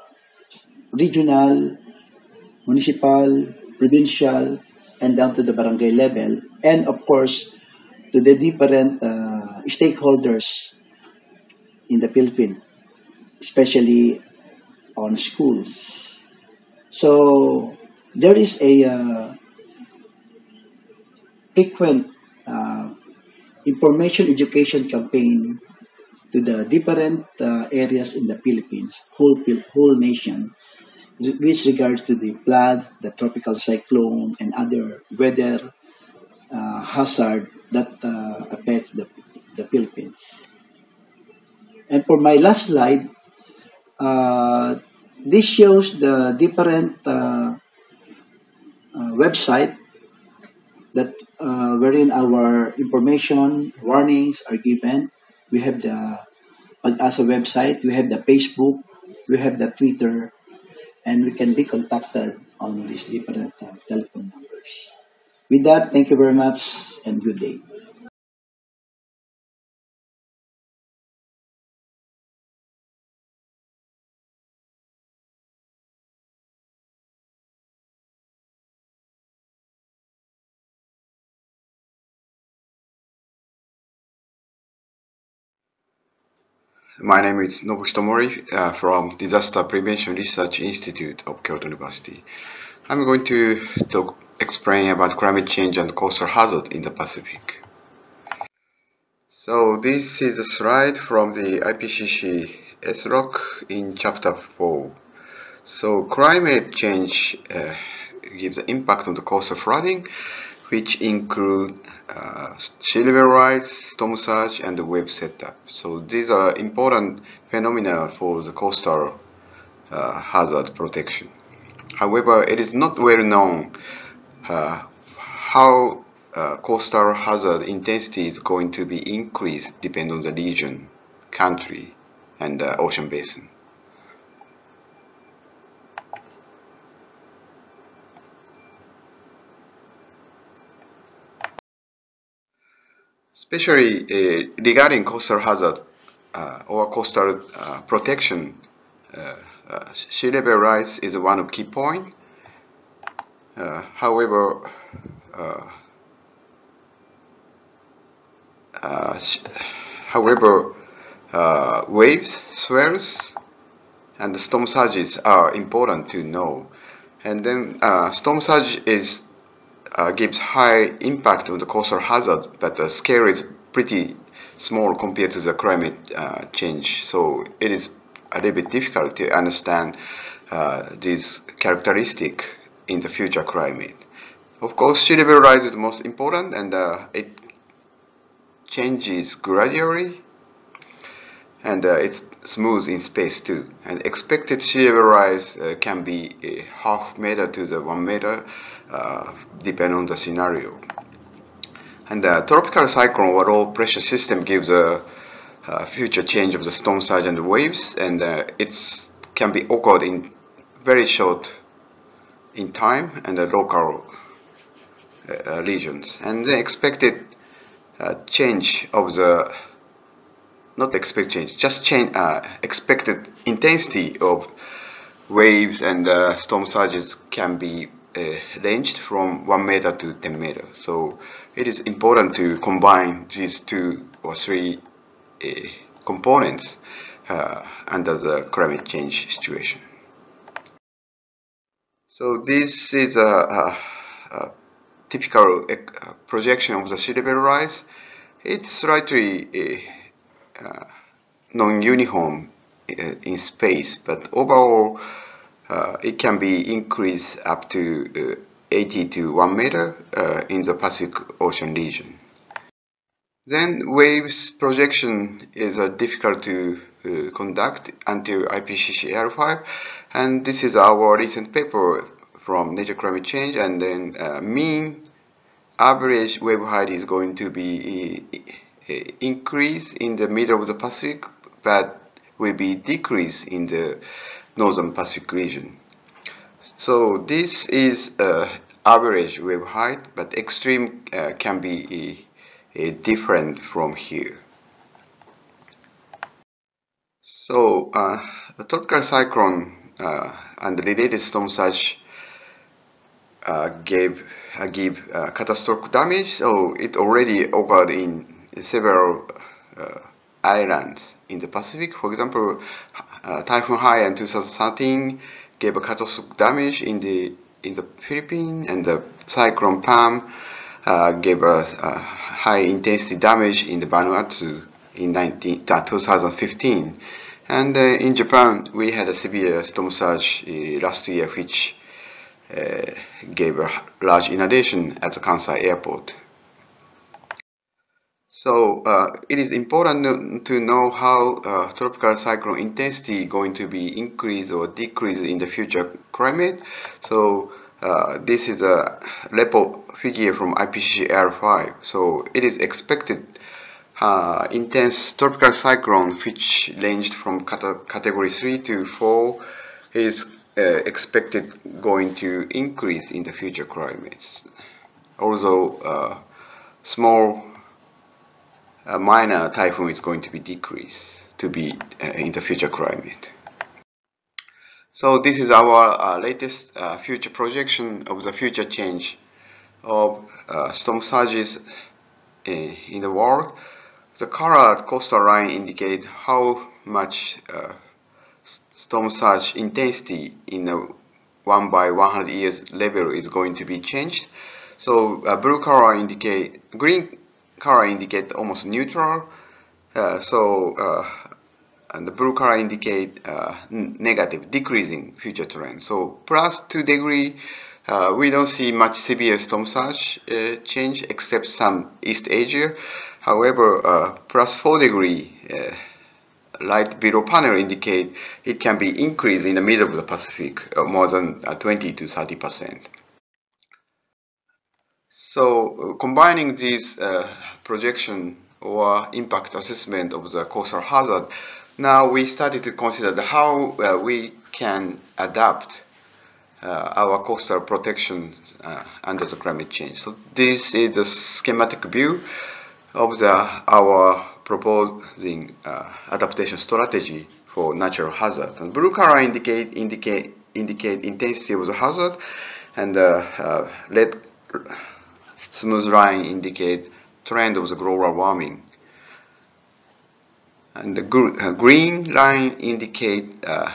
regional, municipal, provincial, and down to the barangay level. And of course, to the different uh, stakeholders in the Philippines, especially on schools. So there is a uh, frequent uh, information education campaign to the different uh, areas in the Philippines, whole whole nation, with regards to the floods, the tropical cyclone, and other weather uh, hazard that uh, affect the, the Philippines. And for my last slide, uh, this shows the different uh, uh, website that uh, wherein our information warnings are given. We have the Pag-asa website, we have the Facebook, we have the Twitter, and we can be contacted on these different uh, telephone numbers. With that, thank you very much and good day. My name is Nobuhito Mori uh, from Disaster Prevention Research Institute of Kyoto University. I'm going to talk explain about climate change and coastal hazard in the Pacific. So this is a slide from the IPCC SROC in chapter 4. So climate change uh, gives impact on the coastal flooding, which include uh, level rise, storm surge, and wave setup. So these are important phenomena for the coastal uh, hazard protection. However, it is not well known how uh, coastal hazard intensity is going to be increased depending on the region, country, and uh, ocean basin. especially uh, regarding coastal hazard uh, or coastal uh, protection, uh, uh, sea level rise is one of key point. Uh, however, however, waves, swells, and storm surges are important to know. And then storm surge is uh, gives high impact on the coastal hazard, but the scale is pretty small compared to the climate uh, change. So it is a little bit difficult to understand uh, these characteristic in the future climate. Of course, sea level rise is most important and uh, it changes gradually and uh, it's smooth in space too. And expected sea level rise uh, can be a half meter to the one meter uh, depend on the scenario. And the tropical cyclone or low pressure system gives a, a, future change of the storm surge and the waves, and uh, it can be occurred in very short in time and the local uh, regions. And the expected uh, change of the not expected change, just change uh, expected intensity of waves and uh, storm surges can be uh, ranged from 1 meter to 10 meter. So it is important to combine these two or three uh, components under the climate change situation. So this is a, a, a typical uh, projection of the sea level rise. It's slightly uh, uh, non-uniform in space, but overall uh, it can be increased up to uh, 80 to 1 meter uh, in the Pacific Ocean region. Then waves projection is uh, difficult to conduct until IPCC AR5 and this is our recent paper from Nature Climate Change and then uh, mean average wave height is going to be increase in the middle of the Pacific but will be decrease in the northern Pacific region. So this is uh, average wave height, but extreme uh, can be uh, different from here. So uh, the tropical cyclone uh, and the related storm surge uh, gave give catastrophic damage. So it already occurred in several islands in the Pacific. For example, uh, Typhoon Haiyan in 2013 gave a catastrophic damage in the in the Philippines, and the Cyclone Pam uh, gave a, a, high intensity damage in the Vanuatu in 19, uh, 2015. And uh, in Japan, we had a severe storm surge uh, last year, which uh, gave a large inundation at the Kansai airport. So uh, it is important to know how uh, tropical cyclone intensity going to be increased or decreased in the future climate. So uh, this is a repo figure from IPCC AR5. So it is expected uh, intense tropical cyclone which ranged from category 3 to 4 is uh, expected going to increase in the future climates. Although uh, small a minor typhoon is going to be decreased to be uh, in the future climate. So this is our uh, latest uh, future projection of the future change of uh, storm surges in the world. The colored coastal line indicate how much uh, storm surge intensity in a 1 by 100 years level is going to be changed. So uh, blue color indicate, green color indicate almost neutral. Uh, so uh, and the blue color indicate uh, negative, decreasing future trend. So plus 2 degree, uh, we don't see much severe storm surge uh, change except some East Asia. However, uh, plus 4 degree uh, light below panel indicate it can be increased in the middle of the Pacific uh, more than 20 to 30 percent. So combining these projection or impact assessment of the coastal hazard now we started to consider how uh, we can adapt uh, our coastal protection uh, under the climate change. So this is a schematic view of the, our proposing uh, adaptation strategy for natural hazard. And blue color indicate indicate indicate intensity of the hazard, and uh, uh, red smooth line indicate trend of the global warming and the gr uh, green line indicate uh,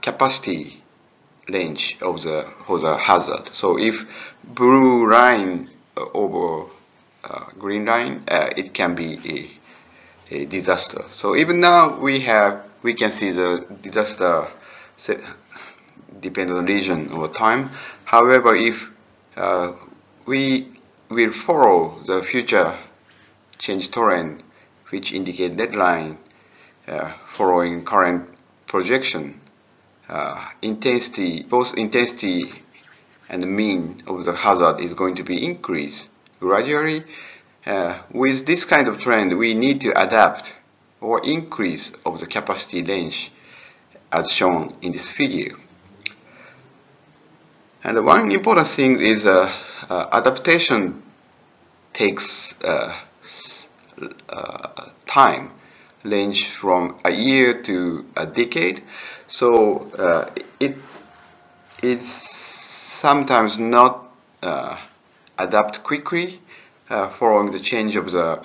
capacity range of the for the hazard. So if blue line uh, over green line, uh, it can be a, a, disaster. So even now we have we can see the disaster depend on region over time. However, if uh, we will follow the future change trend which indicate deadline uh, following current projection. Uh, intensity, both intensity and the mean of the hazard is going to be increased gradually. Uh, with this kind of trend, we need to adapt or increase of the capacity range as shown in this figure. And one important thing is uh, uh, adaptation takes uh, uh, time range from a year to a decade so uh, it's sometimes not adapt quickly uh, following the change of the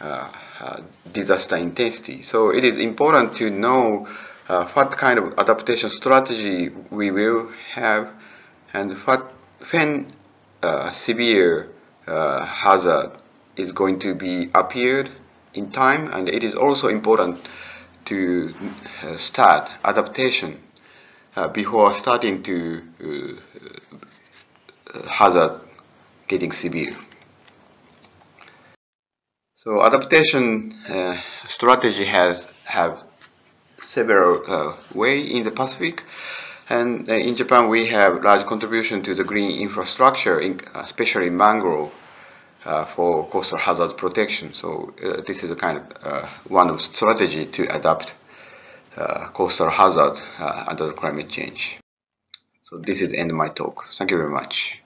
uh, uh, disaster intensity. So it is important to know what kind of adaptation strategy we will have and what when severe hazard is going to be appeared in time. And it is also important to start adaptation uh, before starting to uh, hazard severe. So adaptation uh, strategy has have several uh, way in the Pacific and uh, in Japan we have large contribution to the green infrastructure, in, especially mangrove uh, for coastal hazard protection. So uh, this is a kind of uh, one of strategy to adapt uh, coastal hazard under climate change. So this is end of my talk. Thank you very much.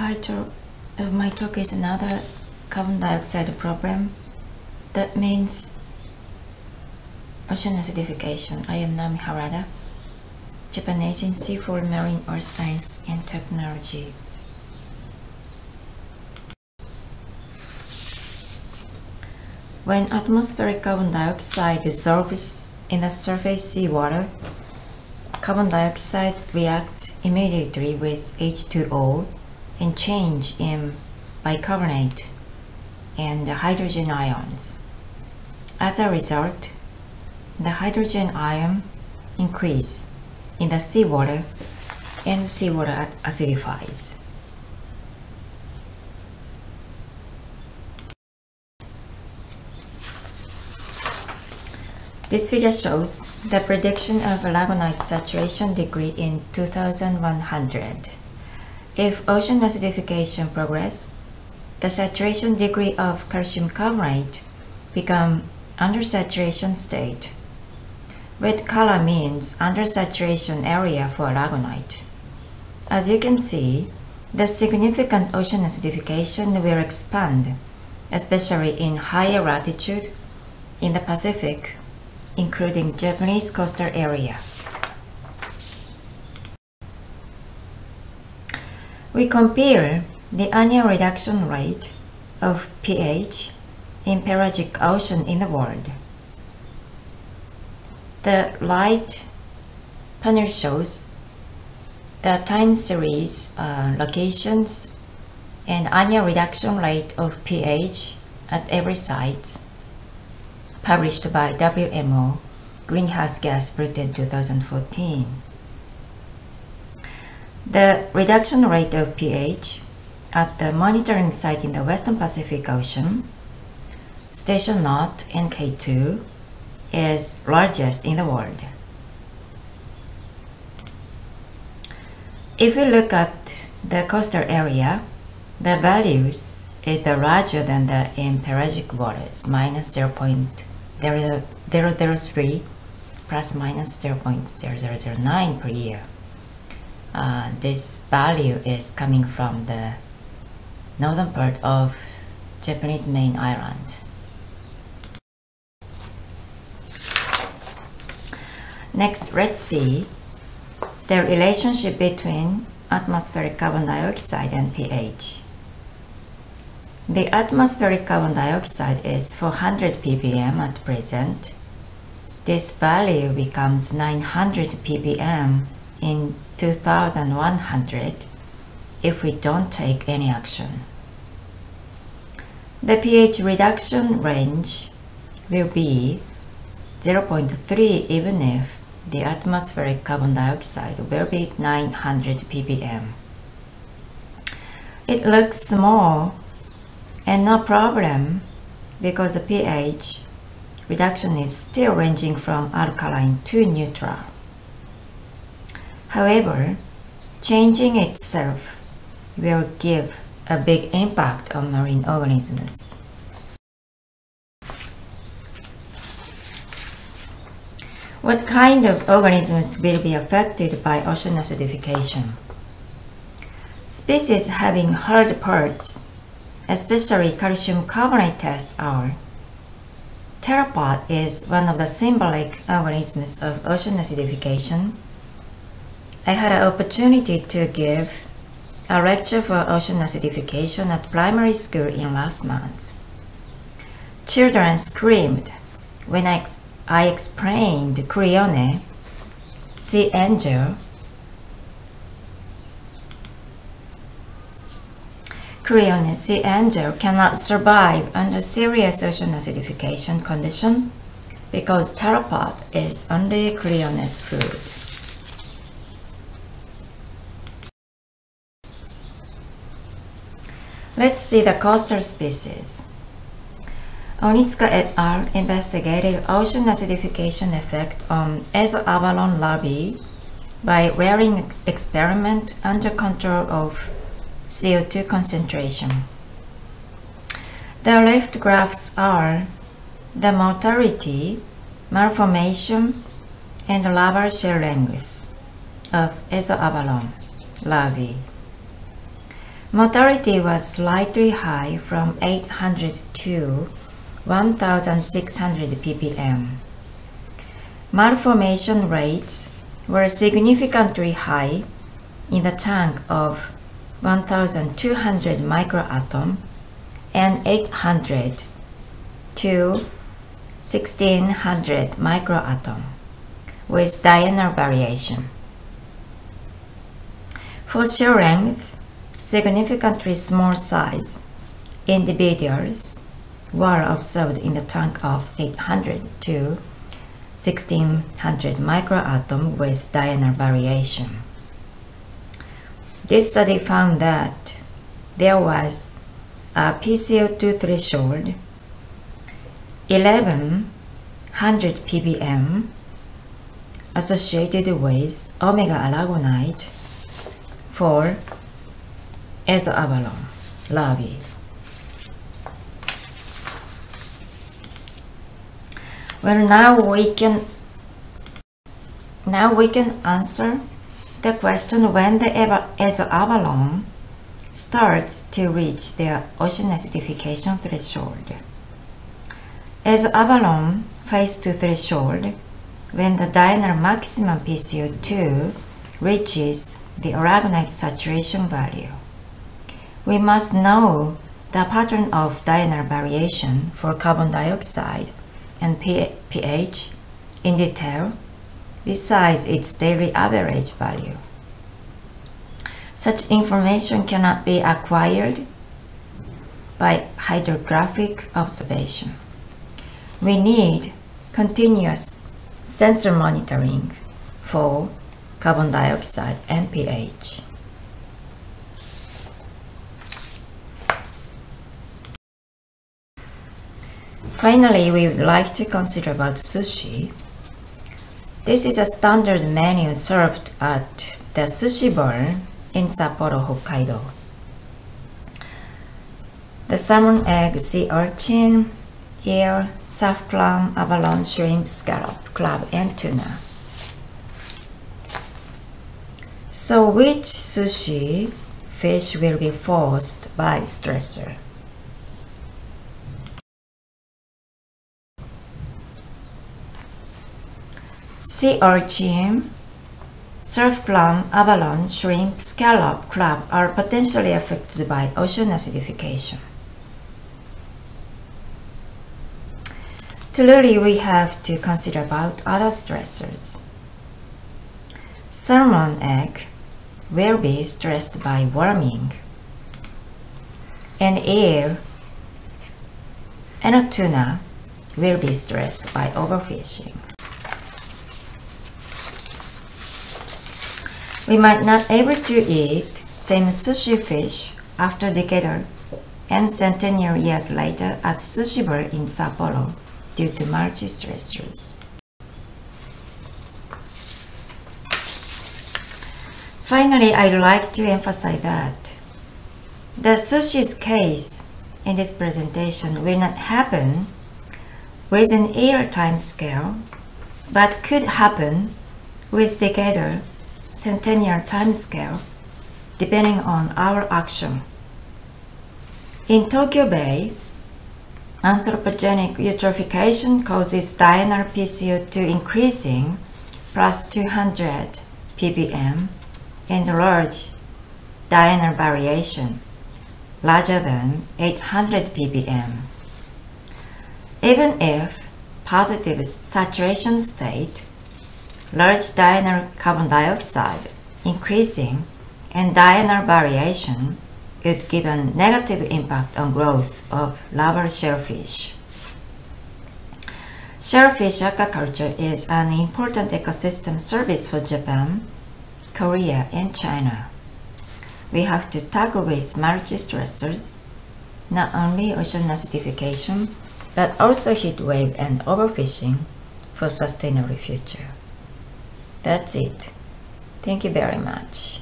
Title of uh, my talk is another carbon dioxide problem. That means ocean acidification. I am Nami Harada, Japanese in for Marine Earth Science and Technology. When atmospheric carbon dioxide dissolves in the surface seawater, carbon dioxide reacts immediately with H2O and change in bicarbonate and hydrogen ions. As a result, the hydrogen ion increase in the seawater and seawater acidifies. This figure shows the prediction of aragonite saturation degree in 2100. If ocean acidification progress, the saturation degree of calcium carbonate become under saturation state. Red color means under saturation area for aragonite. As you can see, the significant ocean acidification will expand, especially in higher latitude in the Pacific, including Japanese coastal area. We compare the annual reduction rate of pH in pelagic ocean in the world. The light panel shows the time series uh, locations and annual reduction rate of pH at every site published by WMO Greenhouse Gas Bulletin 2014. The reduction rate of pH at the monitoring site in the Western Pacific Ocean, Station Knot and K2, is largest in the world. If we look at the coastal area, the values is larger than the in pelagic waters, minus 0.003 plus minus 0.0009 per year. Uh, this value is coming from the northern part of Japanese main island. Next, let's see the relationship between atmospheric carbon dioxide and pH. The atmospheric carbon dioxide is 400 ppm at present. This value becomes 900 ppm in 2100 if we don't take any action. The pH reduction range will be 0.3 even if the atmospheric carbon dioxide will be 900 ppm. It looks small and no problem because the pH reduction is still ranging from alkaline to neutral. However, changing itself will give a big impact on marine organisms. What kind of organisms will be affected by ocean acidification? Species having hard parts, especially calcium carbonate tests are Pteropod is one of the symbolic organisms of ocean acidification. I had an opportunity to give a lecture for ocean acidification at primary school in last month. Children screamed when I I explained Clione, sea angel, Clione sea angel cannot survive under serious ocean acidification condition because pteropod is only Clione's food. Let's see the coastal species. Onitsuka et al. investigated ocean acidification effect on Ezo abalone larvae by rearing ex experiment under control of CO2 concentration. The left graphs are the mortality, malformation, and larval shell length of Ezo abalone larvae. Mortality was slightly high from 800 to 1600 ppm. Malformation rates were significantly high in the tank of 1200 microatom and 800 to 1600 microatom with diurnal variation. For shell length, significantly small size individuals were observed in the tank of 800 to 1600 microatom with diurnal variation. This study found that there was a PCO2 threshold 1100 ppm associated with omega aragonite for Ezo abalone larvae. Well, now we can now we can answer the question when the Ezo abalone starts to reach their ocean acidification threshold. As Avalon face to threshold, when the diurnal maximum PCO2 reaches the aragonite saturation value. We must know the pattern of diurnal variation for carbon dioxide and pH in detail besides its daily average value. Such information cannot be acquired by hydrographic observation. We need continuous sensor monitoring for carbon dioxide and pH. Finally, we would like to consider about sushi. This is a standard menu served at the Sushi Bar in Sapporo, Hokkaido. The salmon egg, sea urchin, eel, soft clam, abalone, shrimp, scallop, crab, and tuna. So which sushi fish will be forced by stressor? Sea urchin, surf clam, abalone, shrimp, scallop, crab are potentially affected by ocean acidification. Clearly, we have to consider about other stressors. Salmon egg will be stressed by warming, and eel and tuna will be stressed by overfishing. We might not able to eat same sushi fish after decade and centennial years later at Sushi Bar in Sapporo due to multi-stressors. Finally, I'd like to emphasize that the sushi's case in this presentation will not happen with an year time scale, but could happen with decadal centennial timescale depending on our action. In Tokyo Bay, anthropogenic eutrophication causes diurnal PCO2 increasing plus 200 ppm and large diurnal variation larger than 800 ppm. Even if positive saturation state large diurnal carbon dioxide increasing and diurnal variation would give a negative impact on growth of larval shellfish. Shellfish aquaculture is an important ecosystem service for Japan, Korea, and China. We have to tackle with multi-stressors, not only ocean acidification, but also heat wave and overfishing for sustainable future. That's it. Thank you very much.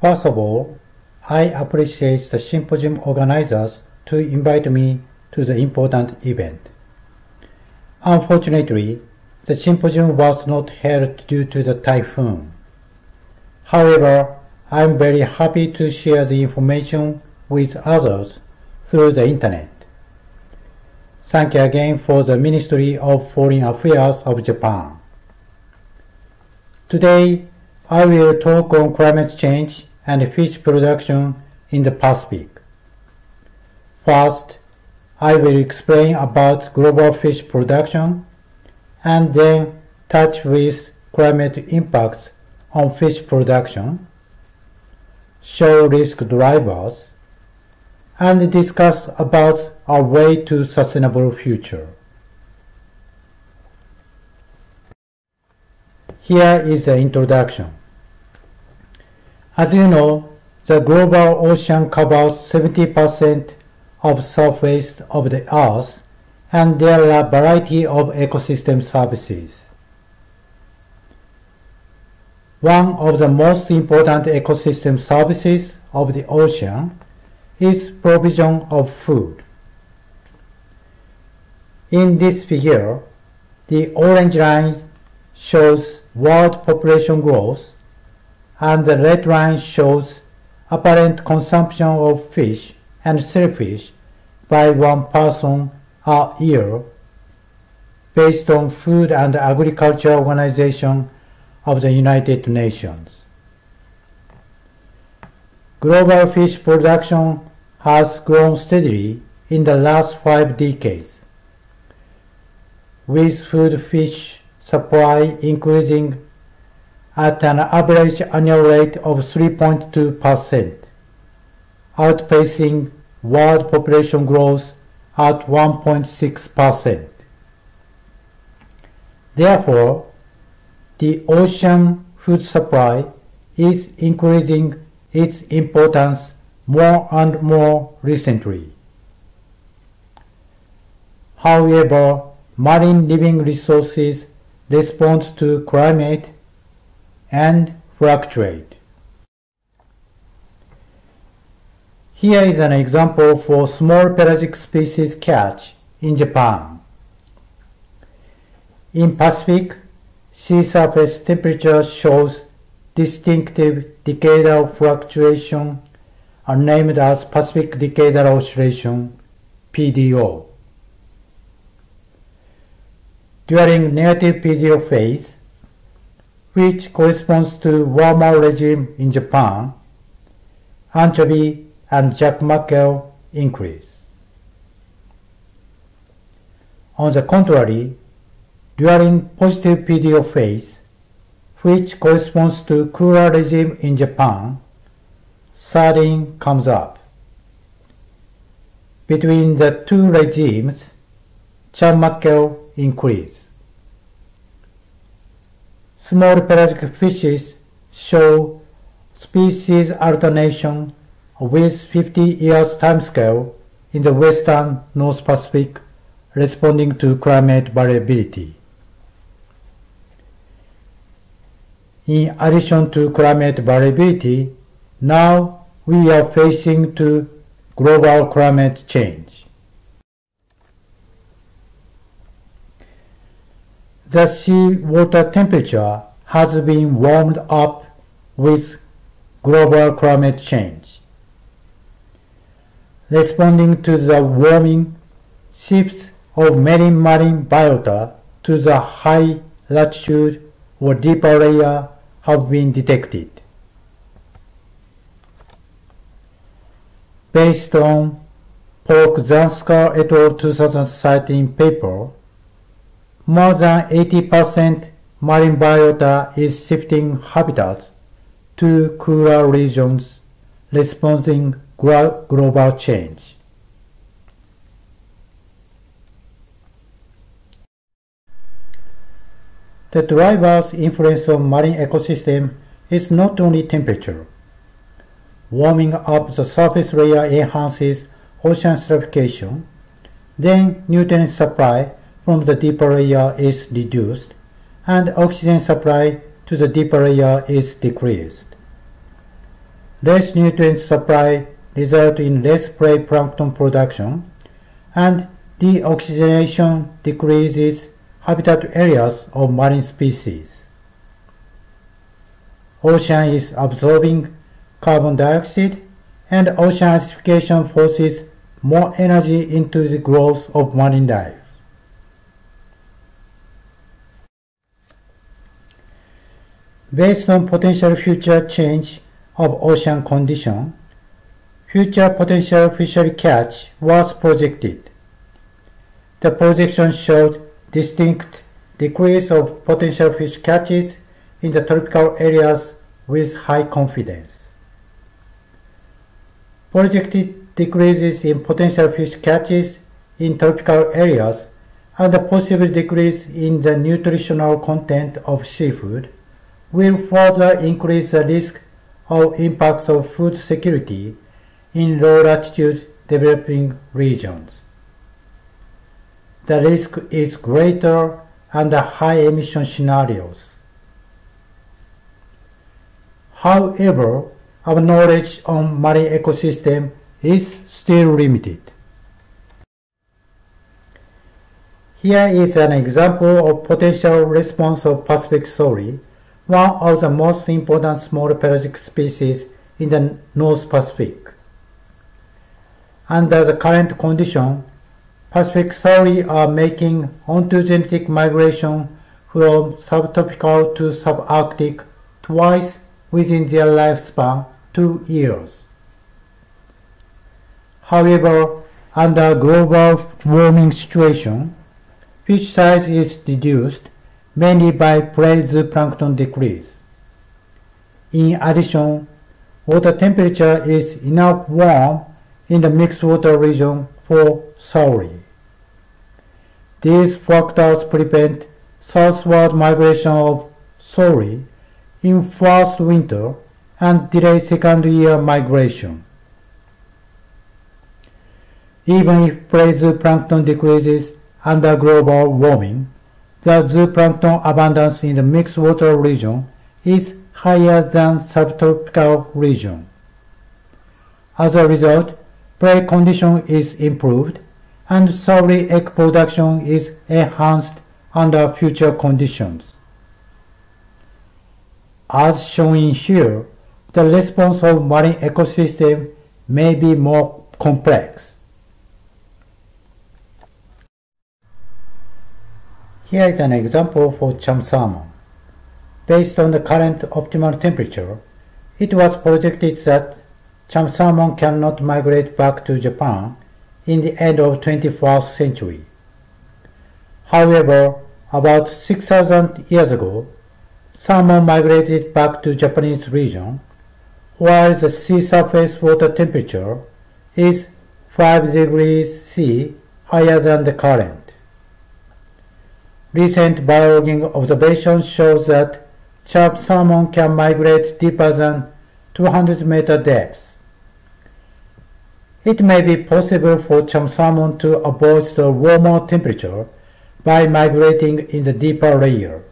First of all, I appreciate the symposium organizers to invite me to the important event. Unfortunately, the symposium was not held due to the typhoon. However, I am very happy to share the information with others through the internet. Thank you again for the Ministry of Foreign Affairs of Japan. Today, I will talk on climate change and fish production in the Pacific. First, I will explain about global fish production and then touch with climate impacts on fish production, show risk drivers, and discuss about our way to sustainable future. Here is the introduction. As you know, the global ocean covers 70% of surface of the earth and there are a variety of ecosystem services. one of the most important ecosystem services of the ocean is provision of food. In this figure, the orange line shows world population growth and the red line shows apparent consumption of fish and shellfish by one person a year based on Food and Agriculture Organization of the United Nations. Global fish production has grown steadily in the last five decades, with food fish supply increasing at an average annual rate of 3.2%, outpacing world population growth at 1.6%. Therefore, the ocean food supply is increasing its importance more and more recently. However, marine living resources respond to climate and fluctuate. Here is an example for small pelagic species catch in Japan. In Pacific, sea surface temperature shows distinctive decadal fluctuation are named as Pacific Decadal Oscillation PDO. During negative PDO phase, which corresponds to warmer regime in Japan, anchovy and jack mackerel increase. On the contrary, during positive PDO phase, which corresponds to cooler regime in Japan, sardine comes up. Between the two regimes, chub mackerel increase. Small pelagic fishes show species alternation with 50 years timescale in the western North Pacific responding to climate variability. In addition to climate variability, now we are facing to global climate change. The sea water temperature has been warmed up with global climate change. Responding to the warming, shifts of marine marine biota to the high latitude or deeper layer have been detected. Based on Poloczanska et al. 2013 paper, more than 80% marine biota is shifting habitats to cooler regions responding global change. The driver's influence on marine ecosystem is not only temperature. Warming up the surface layer enhances ocean stratification, then nutrient supply from the deeper layer is reduced, and oxygen supply to the deeper layer is decreased. Less nutrient supply result in less plankton production, and deoxygenation decreases habitat areas of marine species. Ocean is absorbing carbon dioxide, and ocean acidification forces more energy into the growth of marine life. Based on potential future change of ocean condition, future potential fishery catch was projected. The projection showed distinct decrease of potential fish catches in the tropical areas with high confidence. Projected decreases in potential fish catches in tropical areas and the possible decrease in the nutritional content of seafood will further increase the risk of impacts of food security in low latitude developing regions. The risk is greater under high emission scenarios. However, our knowledge on marine ecosystem is still limited. Here is an example of potential response of Pacific saury, one of the most important small pelagic species in the North Pacific. Under the current condition, Pacific saury are making ontogenetic migration from subtropical to subarctic twice within their lifespan, two years. However, under global warming situation, Fish size is reduced mainly by prey zooplankton decrease. In addition, water temperature is enough warm in the mixed water region for saury. These factors prevent southward migration of sorry in first winter and delay second year migration. Even if prey zooplankton decreases, under global warming, the zooplankton abundance in the mixed water region is higher than subtropical region. As a result, prey condition is improved and saury egg production is enhanced under future conditions. As shown here, the response of marine ecosystem may be more complex. Here is an example for chum salmon. Based on the current optimal temperature, it was projected that chum salmon cannot migrate back to Japan in the end of 21st century. However, about 6,000 years ago, salmon migrated back to Japanese region, while the sea surface water temperature is 5 degrees C higher than the current. Recent biologging observations shows that chum salmon can migrate deeper than 200 meter depths. It may be possible for chum salmon to avoid the warmer temperature by migrating in the deeper layer.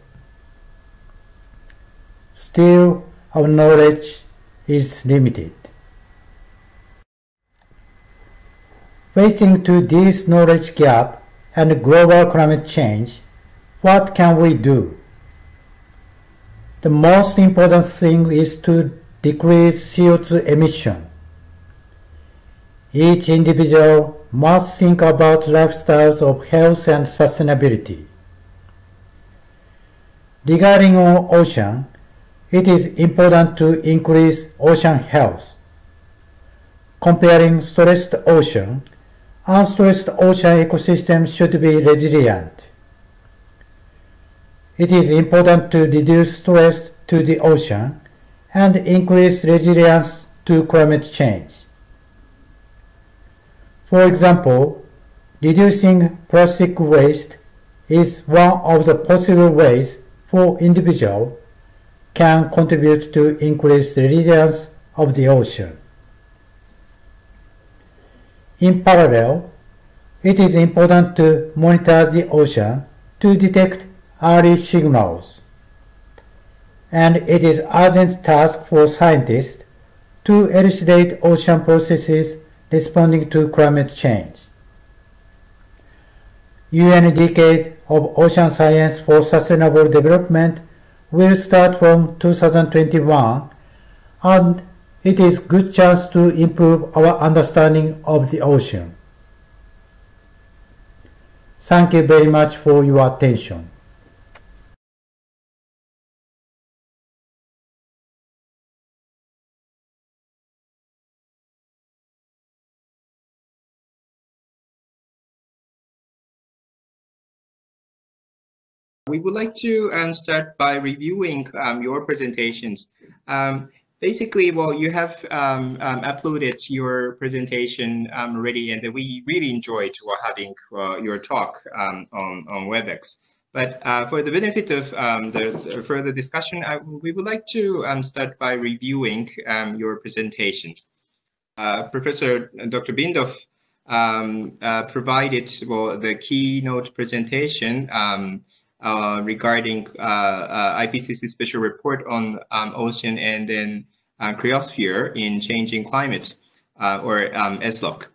Still, our knowledge is limited. Facing to this knowledge gap and global climate change, what can we do? The most important thing is to decrease CO2 emission. Each individual must think about lifestyles of health and sustainability. Regarding ocean, it is important to increase ocean health. Comparing stressed ocean, unstressed ocean ecosystems should be resilient. It is important to reduce stress to the ocean and increase resilience to climate change. For example, reducing plastic waste is one of the possible ways for individual can contribute to increase the resilience of the ocean. In parallel, it is important to monitor the ocean to detect early signals. And it is urgent task for scientists to elucidate ocean processes responding to climate change. UN Decade of Ocean Science for Sustainable Development will start from 2021 and it is good chance to improve our understanding of the ocean. Thank you very much for your attention. We would like to um, start by reviewing um, your presentations. Um, basically, well, you have um, um, uploaded your presentation um, already, and we really enjoyed having uh, your talk on, on WebEx. But uh, for the benefit of the, the, further discussion, I, we would like to start by reviewing your presentations. Uh, Professor Dr. Bindoff uh, provided well, the keynote presentation uh, regarding uh, uh, IPCC special report on um, ocean and then uh, cryosphere in changing climate, or um, SROCC.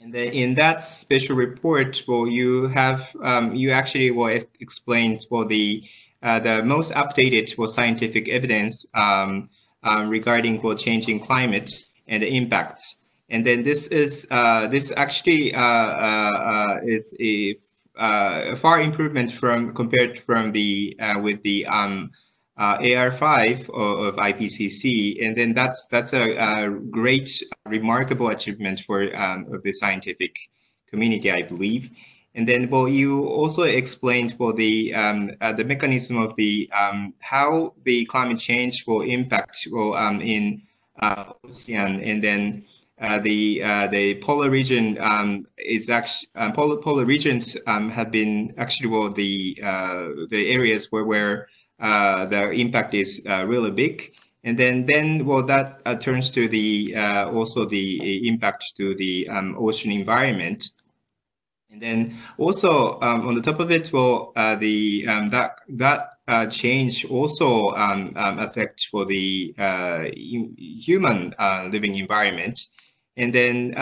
And then in that special report, well, you have um, you actually well explained well the uh, the most updated well scientific evidence um, regarding well changing climate and the impacts. And then this is uh, this actually uh, uh, uh is a, uh, far improvement from compared from the with the um, AR5 of, of, IPCC, and then that's that's a, a great, remarkable achievement for um, of the scientific community, I believe. And then, well, you also explained well the um, uh, the mechanism of the um, how the climate change will impact well um, in uh, ocean, and then uh, the uh, the polar region um, is actually um, polar, polar regions um, have been actually well the uh, the areas where where uh, the impact is uh, really big. And then, then well, that uh, turns to the also the impact to the um, ocean environment. And then also um, on the top of it, well, uh, the um, that that uh, change also affects for the uh, human living environment. And then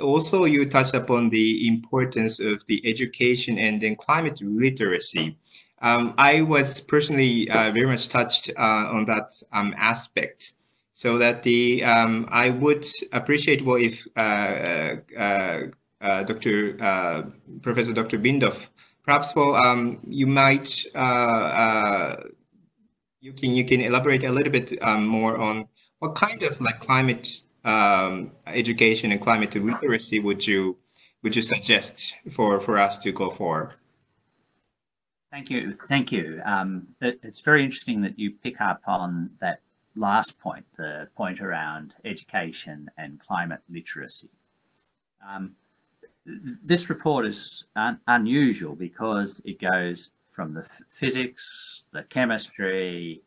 also you touched upon the importance of the education and then climate literacy. Um, I was personally uh, very much touched uh, on that um, aspect. So that the um, I would appreciate well if uh, uh, uh Dr. Uh, Professor Dr. Bindoff, perhaps well um, you might you can you can elaborate a little bit um, more on what kind of like climate um, education and climate literacy would you would you suggest for for us to go for? Thank you. Thank you. Um, it, it's very interesting that you pick up on that last point, the point around education and climate literacy. Um, this report is un unusual because it goes from the physics, the chemistry,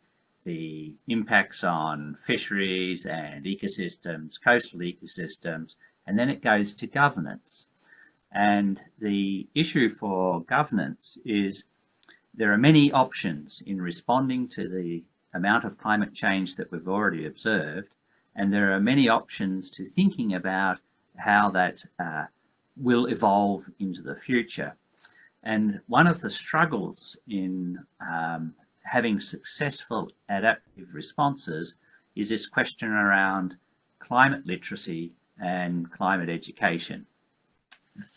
the impacts on fisheries and ecosystems, coastal ecosystems, and then it goes to governance. And the issue for governance is there are many options in responding to the amount of climate change that we've already observed, and there are many options to thinking about how that uh, will evolve into the future. And one of the struggles in um, having successful adaptive responses is this question around climate literacy and climate education.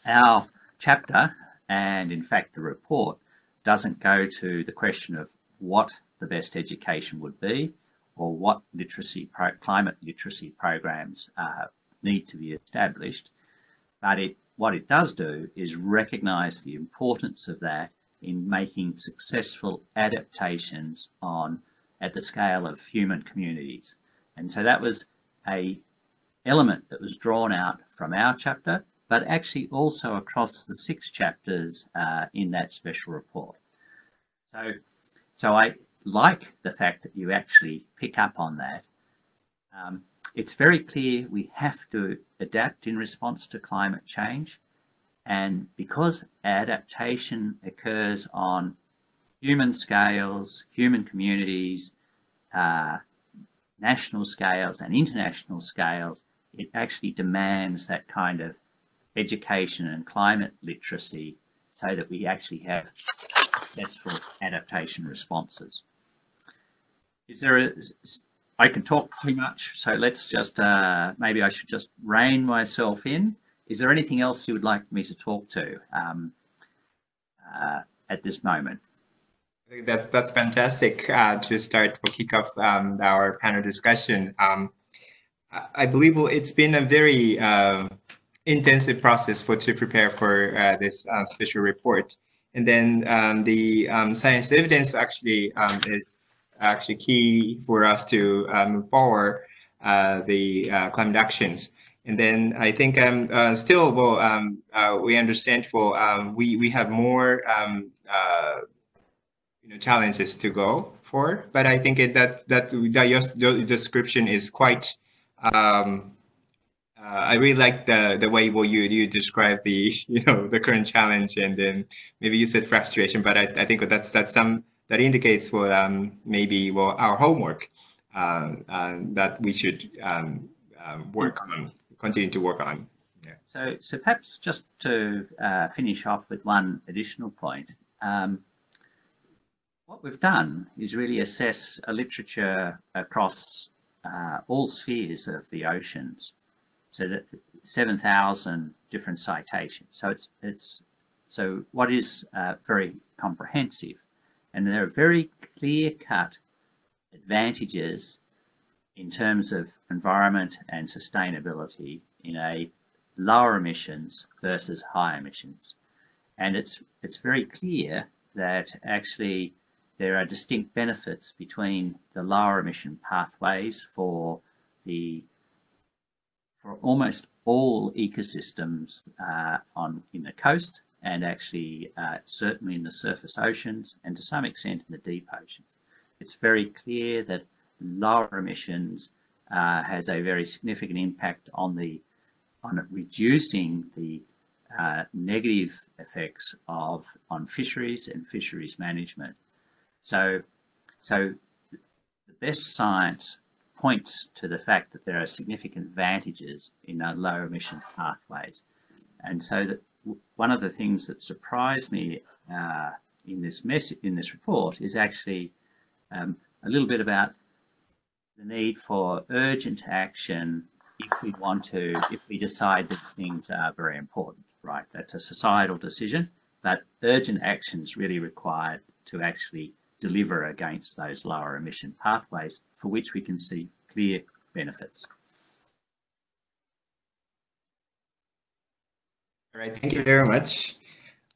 Our chapter, and in fact the report, doesn't go to the question of what the best education would be or what literacy climate literacy programs uh, need to be established, but it what it does do is recognize the importance of that in making successful adaptations on at the scale of human communities. And so that was a element that was drawn out from our chapter but actually also across the six chapters uh, in that special report. So, so I like the fact that you actually pick up on that. Um, it's very clear we have to adapt in response to climate change. And because adaptation occurs on human scales, human communities, uh, national scales and international scales, it actually demands that kind of education and climate literacy so that we actually have successful adaptation responses. Is there a, I can talk too much, so let's just, uh, maybe I should just rein myself in. Is there anything else you would like me to talk to um, uh, at this moment? I think that, that's fantastic uh, to start to kick off um, our panel discussion. Um, I believe it's been a very uh, intensive process for to prepare for uh, this uh, special report. And then um, the um, science evidence actually is actually key for us to uh, move forward the climate actions. And then I think um, uh, still, well, um, we understand, well, um, we, we have more you know, challenges to go for, but I think it, that, that, that your description is quite um, Uh, I really like the the way well you you describe the [LAUGHS] you know the current challenge and then maybe you said frustration, but I, I think that's that's some that indicates well um, maybe well our homework um, uh, that we should um, um, work on continue to work on. Yeah. So so perhaps just to uh, finish off with one additional point. Um, what we've done is really assess a literature across uh, all spheres of the oceans. So that 7,000 different citations. So it's, it's so what is uh, very comprehensive. And there are very clear cut advantages in terms of environment and sustainability in a lower emissions versus high emissions. And it's, it's very clear that actually there are distinct benefits between the lower emission pathways for the for almost all ecosystems uh, on in the coast and actually uh, certainly in the surface oceans and to some extent in the deep oceans. It's very clear that lower emissions uh, has a very significant impact on the on reducing the uh, negative effects of on fisheries and fisheries management so, so the best science points to the fact that there are significant advantages in low emissions pathways. And so that one of the things that surprised me uh, in this message, in this report is actually um, a little bit about the need for urgent action if we want to, if we decide these things are very important, right? That's a societal decision, but urgent action is really required to actually deliver against those lower emission pathways for which we can see clear benefits. All right, thank you very much.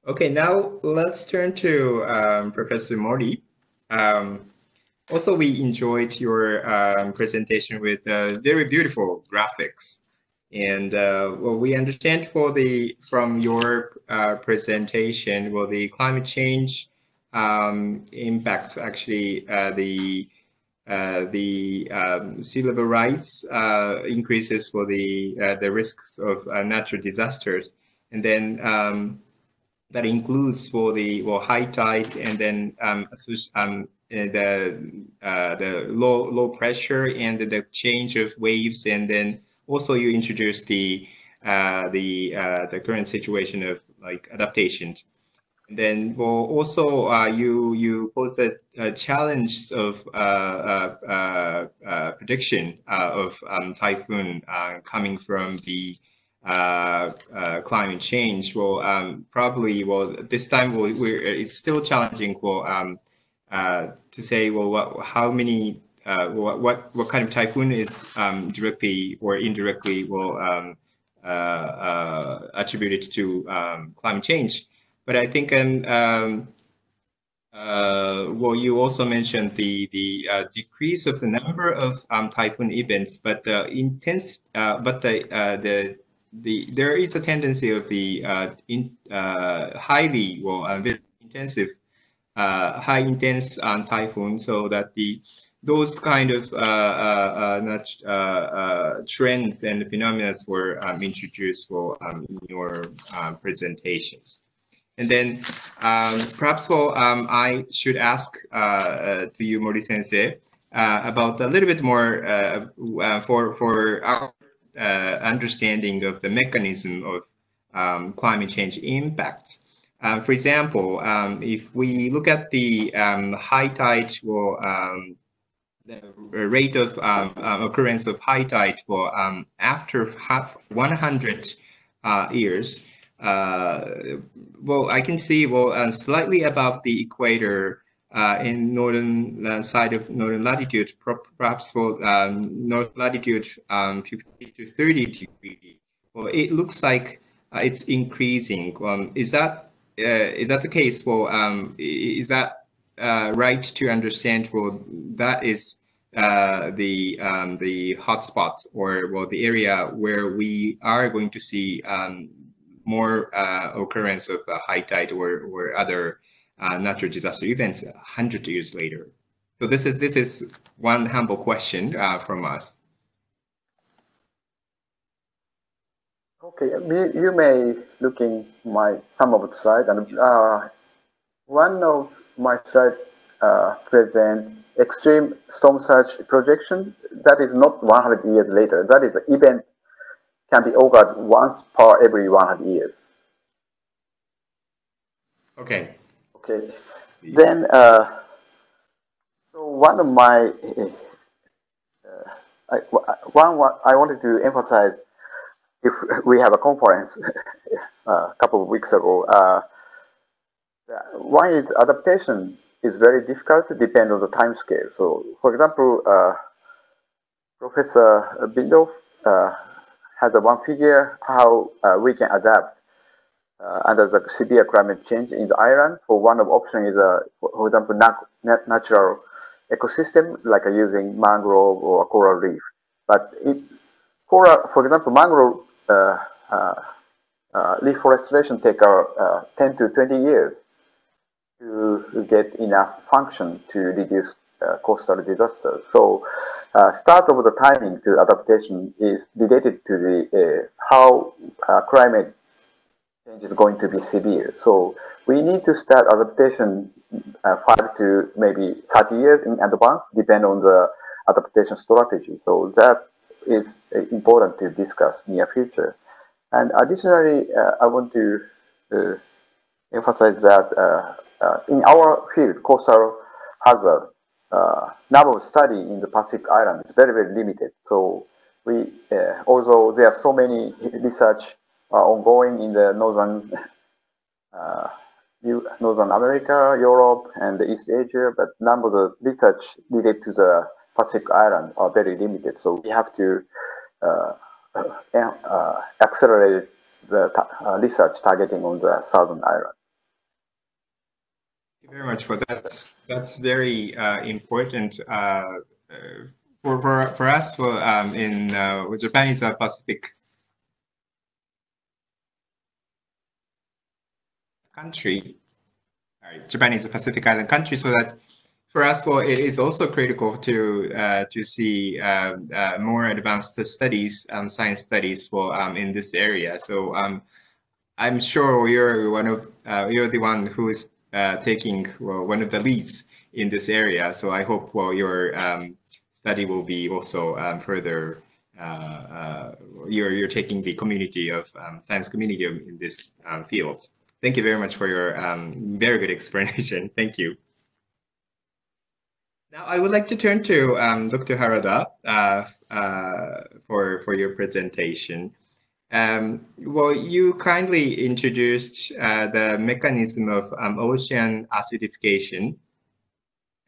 Okay, now let's turn to um, Professor Mori. Um, also, we enjoyed your um, presentation with uh, very beautiful graphics. And uh, well, we understand for the from your uh, presentation, well, the climate change um, impacts actually uh, the uh, the um, sea level rise uh, increases for the uh, the risks of natural disasters, and then um, that includes for the well high tide and then um, um the uh, the low low pressure and the change of waves, and then also you introduce the the the current situation of like adaptations and then, well, also uh, you you posed a challenge of uh, uh, uh, uh prediction uh, of um, typhoon coming from the climate change. Well, um, probably, well, this time we we're, it's still challenging. Well, um, to say, well, what, how many, what, what what kind of typhoon is um, directly or indirectly will um, attributed to um, climate change. But I think, um, um, uh, well, you also mentioned the the uh, decrease of the number of um, typhoon events, but the intense, uh, but the uh, the the there is a tendency of the uh, in, uh, highly well intensive, high intense um, typhoon, so that the those kind of trends and phenomena were um, introduced for um, in your presentations. And then um, perhaps well, um, I should ask uh, uh, to you, Mori Sensei, uh, about a little bit more uh, uh, for for our uh, understanding of the mechanism of um, climate change impacts. For example, um, if we look at the um, high tide or um, the rate of occurrence of high tide for after half 100 years, uh, well, I can see well uh, slightly above the equator uh, in northern uh, side of northern latitude, perhaps for um, north latitude um, 50 to 30 degrees. Well, it looks like uh, it's increasing. Um, is that uh, is that the case? Well, um, is that right to understand? Well, that is the um, the hotspots or well the area where we are going to see um, more uh, occurrence of uh, high tide or, or other uh, natural disaster events 100 years later? So this is this is one humble question uh, from us. Okay, you may looking my some of the slide and uh, one of my slide uh, present extreme storm surge projection. That is not 100 years later. That is an event can be occurred once per every 100 years. Okay. Okay. Then, uh, so one of my, uh, I, one, one, I wanted to emphasize if we have a conference [LAUGHS] uh, a couple of weeks ago, uh, one is adaptation is very difficult depend on the time scale. So, for example, uh, Professor Bindoff uh, has a one figure how uh, we can adapt uh, under the severe climate change in the island. For one of option is, a, for example, nat natural ecosystem like using mangrove or coral reef. But it, for, for example, mangrove reforestation take uh, 10 to 20 years to get enough function to reduce uh, coastal disasters. So uh, start of the timing to adaptation is related to the uh, how uh, climate change is going to be severe. So we need to start adaptation uh, five to maybe 30 years in advance, depend on the adaptation strategy. So that is uh, important to discuss near future. And additionally, I want to emphasize that uh, in our field, coastal hazard, uh, number of study in the Pacific Island is very, very limited. So we, uh, although there are so many research ongoing in the northern [LAUGHS] Northern America, Europe, and East Asia, but number of the research related to the Pacific Island are very limited. So we have to uh, uh, accelerate the uh, research targeting on the southern island Thank you very much for that. That's very uh, important uh, uh, for, for for us. For um, in uh, Japan is a Pacific country. Japan is a Pacific island country, so that for us, well, it is also critical to uh, to see uh, uh, more advanced studies, um, science studies, well, um, in this area. So um, I'm sure you're one of uh, you're the one who is uh, taking well, one of the leads in this area. So I hope well your um, study will be also um, further. Uh, you're you're taking the community of science community in this field. Thank you very much for your very good explanation. [LAUGHS] Thank you. Now I would like to turn to um, Dr. Harada uh, uh, for for your presentation. Um, well, you kindly introduced uh, the mechanism of um, ocean acidification,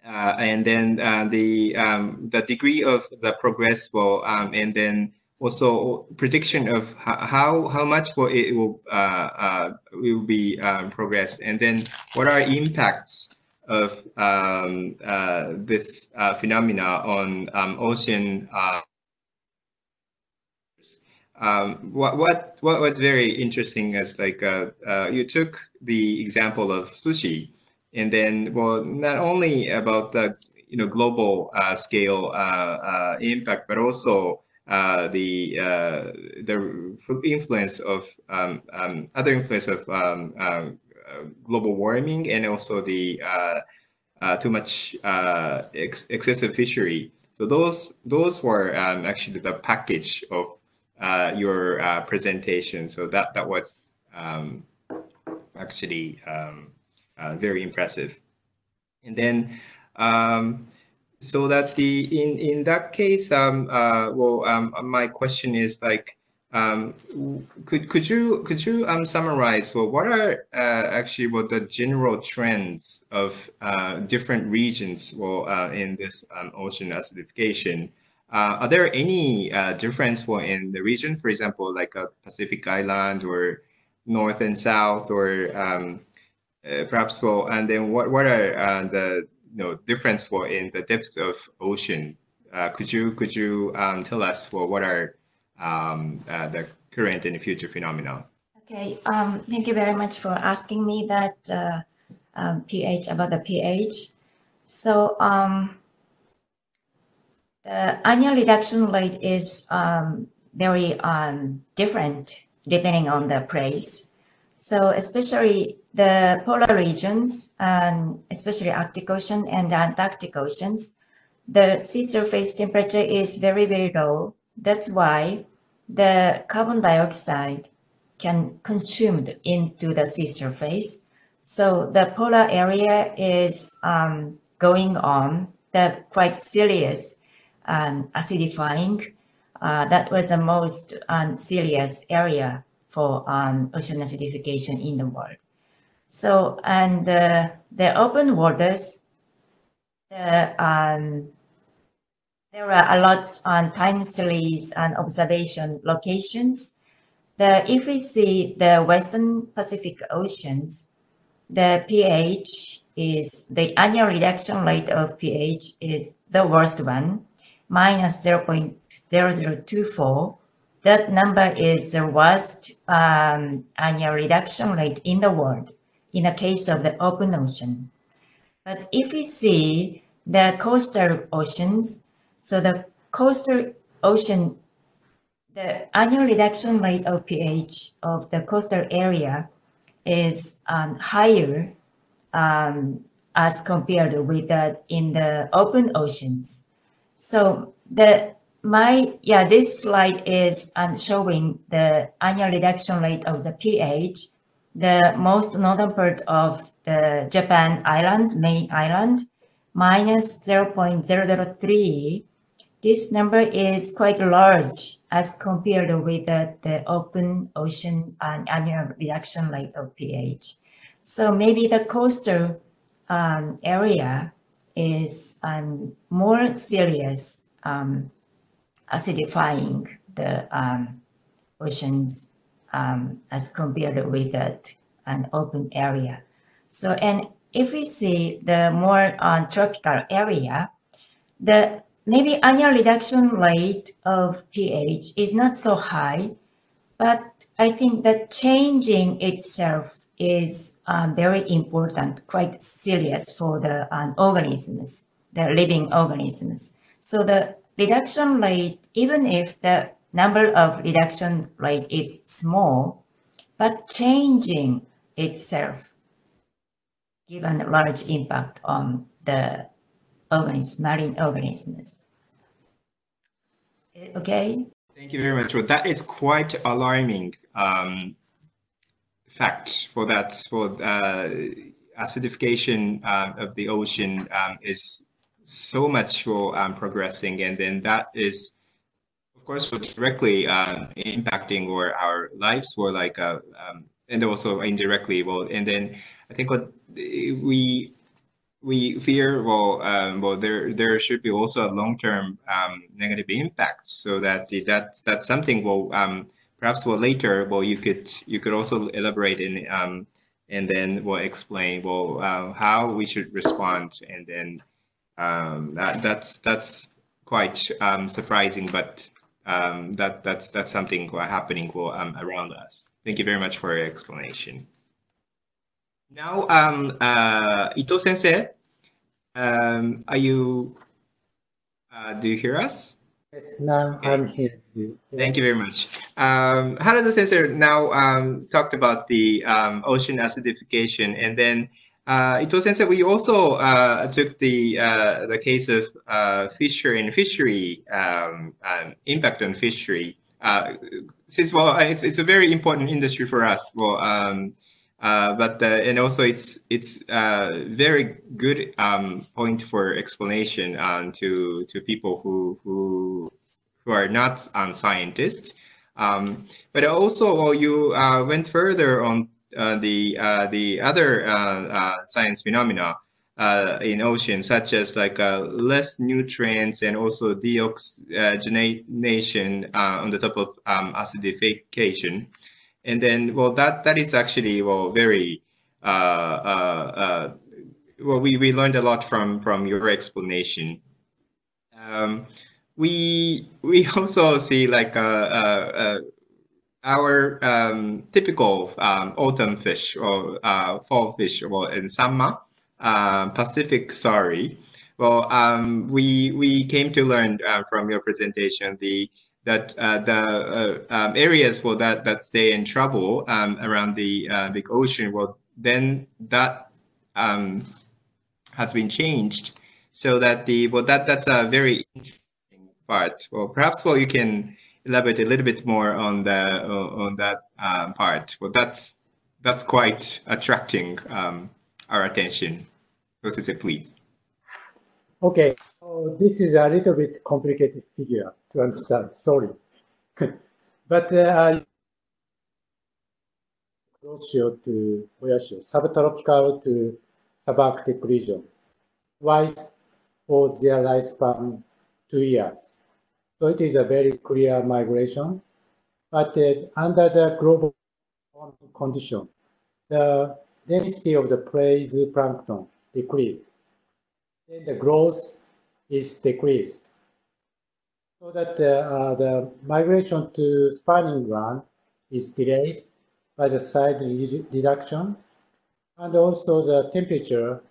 uh, and then uh, the um, the degree of the progress will, um, and then also prediction of how how much will it will uh, will be progress, and then what are impacts of um, uh, this phenomena on ocean um, what what what was very interesting is like uh, uh, you took the example of sushi, and then well, not only about the you know global uh, scale uh, uh, impact, but also uh, the the influence of um, um, other influence of um, um, global warming and also the too much ex excessive fishery. So those those were um, actually the package of uh, your uh, presentation. So that that was um, actually um, uh, very impressive. And then, um, so that the in in that case, um, uh, well, um, my question is like, um, could could you could you um, summarize well what are uh, actually what the general trends of uh, different regions well uh, in this um, ocean acidification? Uh, are there any uh, difference for in the region, for example, like a Pacific Island or North and South, or um, uh, perhaps well, and then what what are uh, the you know difference for in the depth of ocean? Could you could you um, tell us well what are um, uh, the current and future phenomena? Okay, um, thank you very much for asking me that um, pH about the pH. So um, the annual reduction rate is um, very different depending on the place. So especially the polar regions, and especially Arctic Ocean and Antarctic Oceans, the sea surface temperature is very, very low. That's why the carbon dioxide can consumed into the sea surface. So the polar area is um, going on the quite serious um, acidifying. Uh, that was the most um, serious area for um, ocean acidification in the world. So, and uh, the open waters, the, um, there are a lot on time series and observation locations. The, if we see the Western Pacific Oceans, the pH is the annual reduction rate of pH is the worst one, minus 0.0024. That number is the worst um, annual reduction rate in the world in the case of the open ocean. But if we see the coastal oceans, so the coastal ocean, the annual reduction rate of pH of the coastal area is um, higher um, as compared with that in the open oceans. So the my yeah this slide is um, showing the annual reduction rate of the pH the most northern part of the Japan islands, main island, minus 0.003. This number is quite large as compared with the, the open ocean and annual reduction rate of pH. So maybe the coastal um, area is um, more serious um, acidifying the um, oceans um, as compared with that an open area. So, and if we see the more on tropical area, the maybe annual reduction rate of pH is not so high, but I think that changing itself is um, very important, quite serious for the um, organisms, the living organisms. So the reduction rate, even if the number of reduction rate is small, but changing itself given a large impact on the organisms, marine organisms. Okay? Thank you very much. Well, that is quite alarming um, fact for that. For uh, acidification uh, of the ocean um, is so much for um, progressing, and then that is of course, directly uh, impacting or our lives or like, uh, um, and also indirectly. Well, and then I think what we we fear well um, well there there should be also a long term um, negative impact so that that that's something well um, perhaps well later well you could you could also elaborate in um, and then we'll explain well uh, how we should respond and then um, that that's that's quite um, surprising but um, that that's that's something happening um, around us. Thank you very much for your explanation. Now, um, uh, Ito Sensei, um, are you? Uh, do you hear us? Yes, now okay. I'm here. Yes. Thank you very much. Um, Harada Sensei now um, talked about the um, ocean acidification, and then uh, Ito Sensei, we also uh, took the uh, the case of uh, fishery and fishery um, um, impact on fishery. Uh, since well, it's it's a very important industry for us. Well, um, but uh, and also it's it's a very good um, point for explanation um, to to people who who who are not um, scientists. Um, but also, well, you uh, went further on uh, the uh, the other uh, science phenomena in ocean, such as like less nutrients and also deoxygenation on the top of um, acidification. And then, well, that that is actually well very uh uh well we, we learned a lot from from your explanation. Um, we we [LAUGHS] also see like a, a, our um, typical um, autumn fish or uh, fall fish or in summer, uh, Pacific saury. Well, um, we we came to learn uh, from your presentation the that uh, the uh, um, areas well that that stay in trouble um, around the uh, big ocean well then that um, has been changed so that the well that that's a very interesting part. Well perhaps well you can elaborate a little bit more on the on that um, part. Well that's that's quite attracting um, our attention. So please? Okay. So this is a little bit complicated figure to understand sorry [LAUGHS] but uh, close to where subtropical to subarctic region twice for their lifespan two years. So it is a very clear migration. But uh, under the global condition, the density of the prey zooplankton decreased. Then the growth is decreased. So that uh, the migration to spawning ground is delayed by the side reduction and also the temperature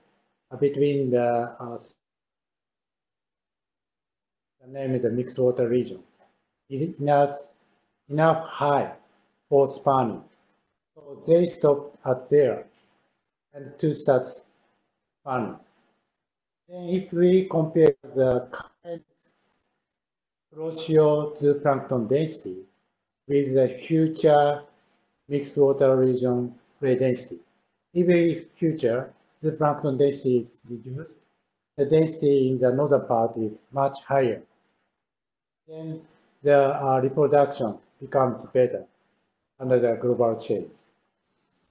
between the, uh, the name is a mixed water region, is enough, enough high for spawning. So they stop at there and to start spawning. Then if we compare the current Kuroshio zooplankton density with the future mixed water region prey density, even if future the plankton density is reduced, the density in the northern part is much higher. Then the uh, reproduction becomes better under the global change.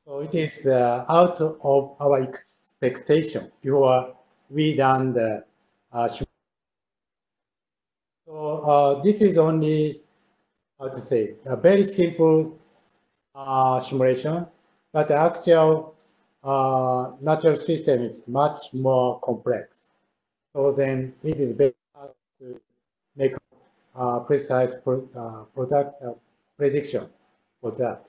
So it is uh, out of our expectation before we done the uh, uh, this is only how to say a very simple uh, simulation, but the actual uh, natural system is much more complex. So then it is better to make a precise pro, uh, product uh, prediction for that.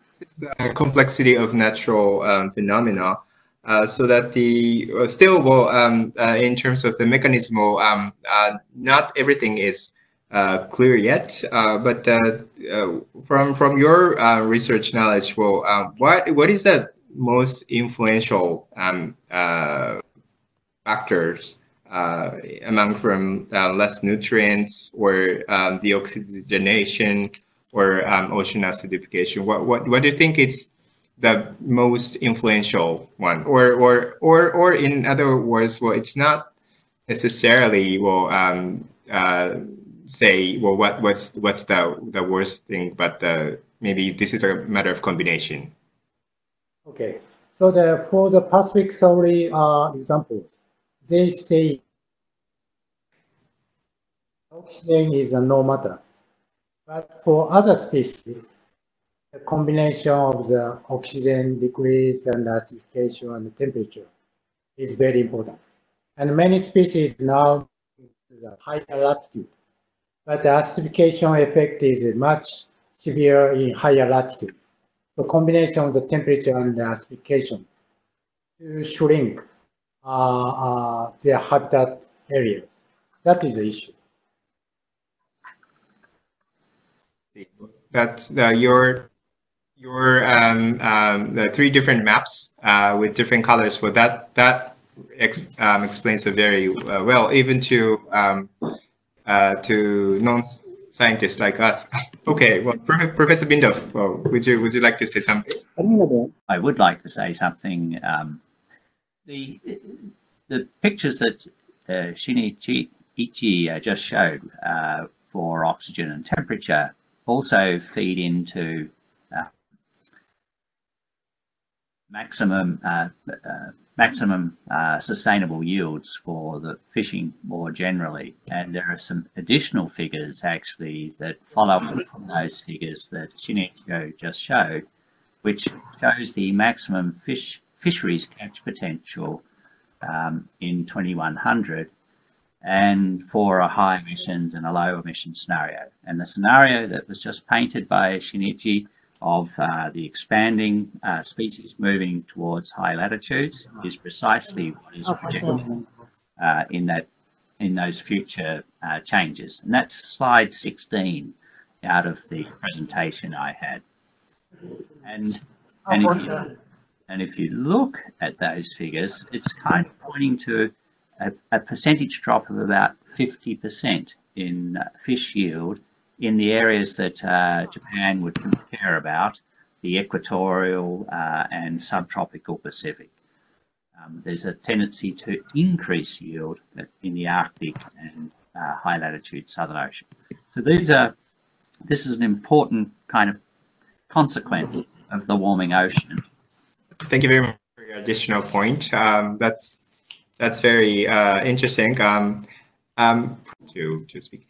A complexity of natural um, phenomena. Uh, so that the uh, still well um, uh, in terms of the mechanism um, not everything is clear yet but from from your research knowledge well what what is the most influential um, uh, factors uh, among from uh, less nutrients or um, the oxygenation or um, ocean acidification? What, what, what do you think is the most influential one? Or, or, or, or in other words, well, it's not necessarily, well, um, uh, say, well, what, what's, what's the, the worst thing, but uh, maybe this is a matter of combination. Okay, so the, for the Pacific saury uh, examples, they say oxygen is a no matter. But for other species, the combination of the oxygen decrease and acidification and temperature is very important. And many species now the higher latitude, but the acidification effect is much severe in higher latitude the combination of the temperature and the acidification to shrink uh, uh, their habitat areas. That is the issue. That's uh, your your um, um, the three different maps uh, with different colors. Well, that that ex, um, explains it very uh, well, even to um, uh, to non scientists like us. [LAUGHS] okay, well, Professor Bindoff, well, would you would you like to say something? I would like to say something. Um, the the pictures that uh, Shinichi Ichi uh, just showed uh, for oxygen and temperature also feed into uh, maximum uh, uh, maximum uh, sustainable yields for the fishing more generally. And there are some additional figures actually that follow from those figures that Shinichiro just showed, which shows the maximum fish fisheries catch potential um, in 2100 and for a high emissions and a low emission scenario. And the scenario that was just painted by Shinichi of uh, the expanding uh, species moving towards high latitudes is precisely what is projected uh, in that in those future uh, changes. And that's slide 16 out of the presentation I had. And, Oh, and, if, you, and if you look at those figures, it's kind of pointing to a, a percentage drop of about 50% in uh, fish yield in the areas that uh, Japan would care about, the equatorial uh, and subtropical Pacific. Um, there's a tendency to increase yield in the Arctic and uh, high latitude Southern Ocean. So these are, this is an important kind of consequence of the warming ocean. Thank you very much for your additional point. Um, that's that's very uh, interesting um, um, to to speak.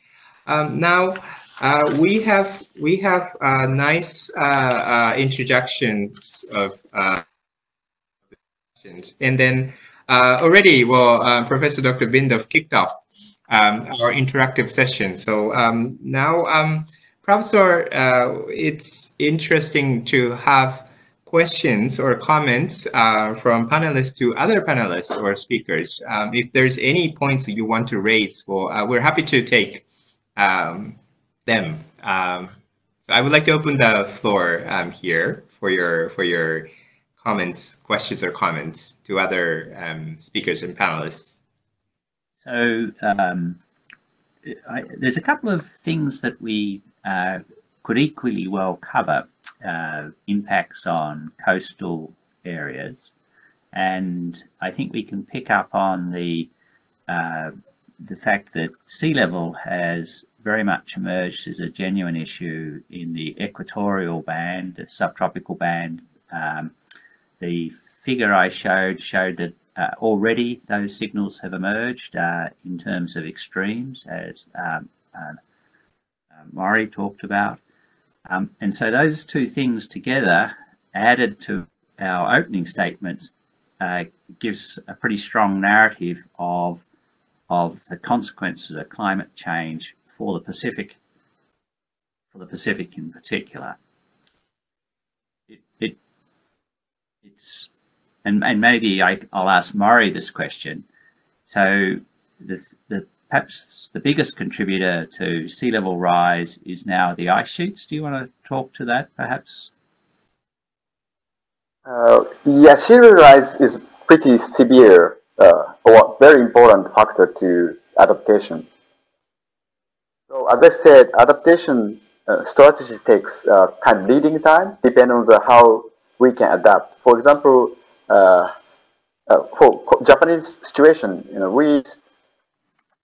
Um, now uh, we have we have nice uh, uh, introductions of uh, and then uh, already, well, um, Professor Dr. Bindoff kicked off um, our interactive session. So um, now, um, Professor, it's interesting to have questions or comments from panelists to other panelists or speakers. Um, if there's any points you want to raise, well, we're happy to take um, them. Um, so I would like to open the floor um, here for your for your comments, questions, or comments to other um, speakers and panelists. So um, I, there's a couple of things that we uh, could equally well cover. Uh, impacts on coastal areas, and I think we can pick up on the uh, the fact that sea level has very much emerged as a genuine issue in the equatorial band, the subtropical band. Um, the figure I showed showed that uh, already those signals have emerged uh, in terms of extremes, as um, uh, Mori talked about. Um, and so those two things together, added to our opening statements, uh, gives a pretty strong narrative of of the consequences of climate change for the Pacific, for the Pacific in particular. It, it it's and and maybe I, I'll ask Mori this question. So the the perhaps the biggest contributor to sea level rise is now the ice sheets. Do you want to talk to that, perhaps? Uh, yeah, sea level rise is pretty severe uh, or very important factor to adaptation. So as I said, adaptation uh, strategy takes uh, of leading time, depending on the how we can adapt. For example, uh, uh, for Japanese situation, you know, we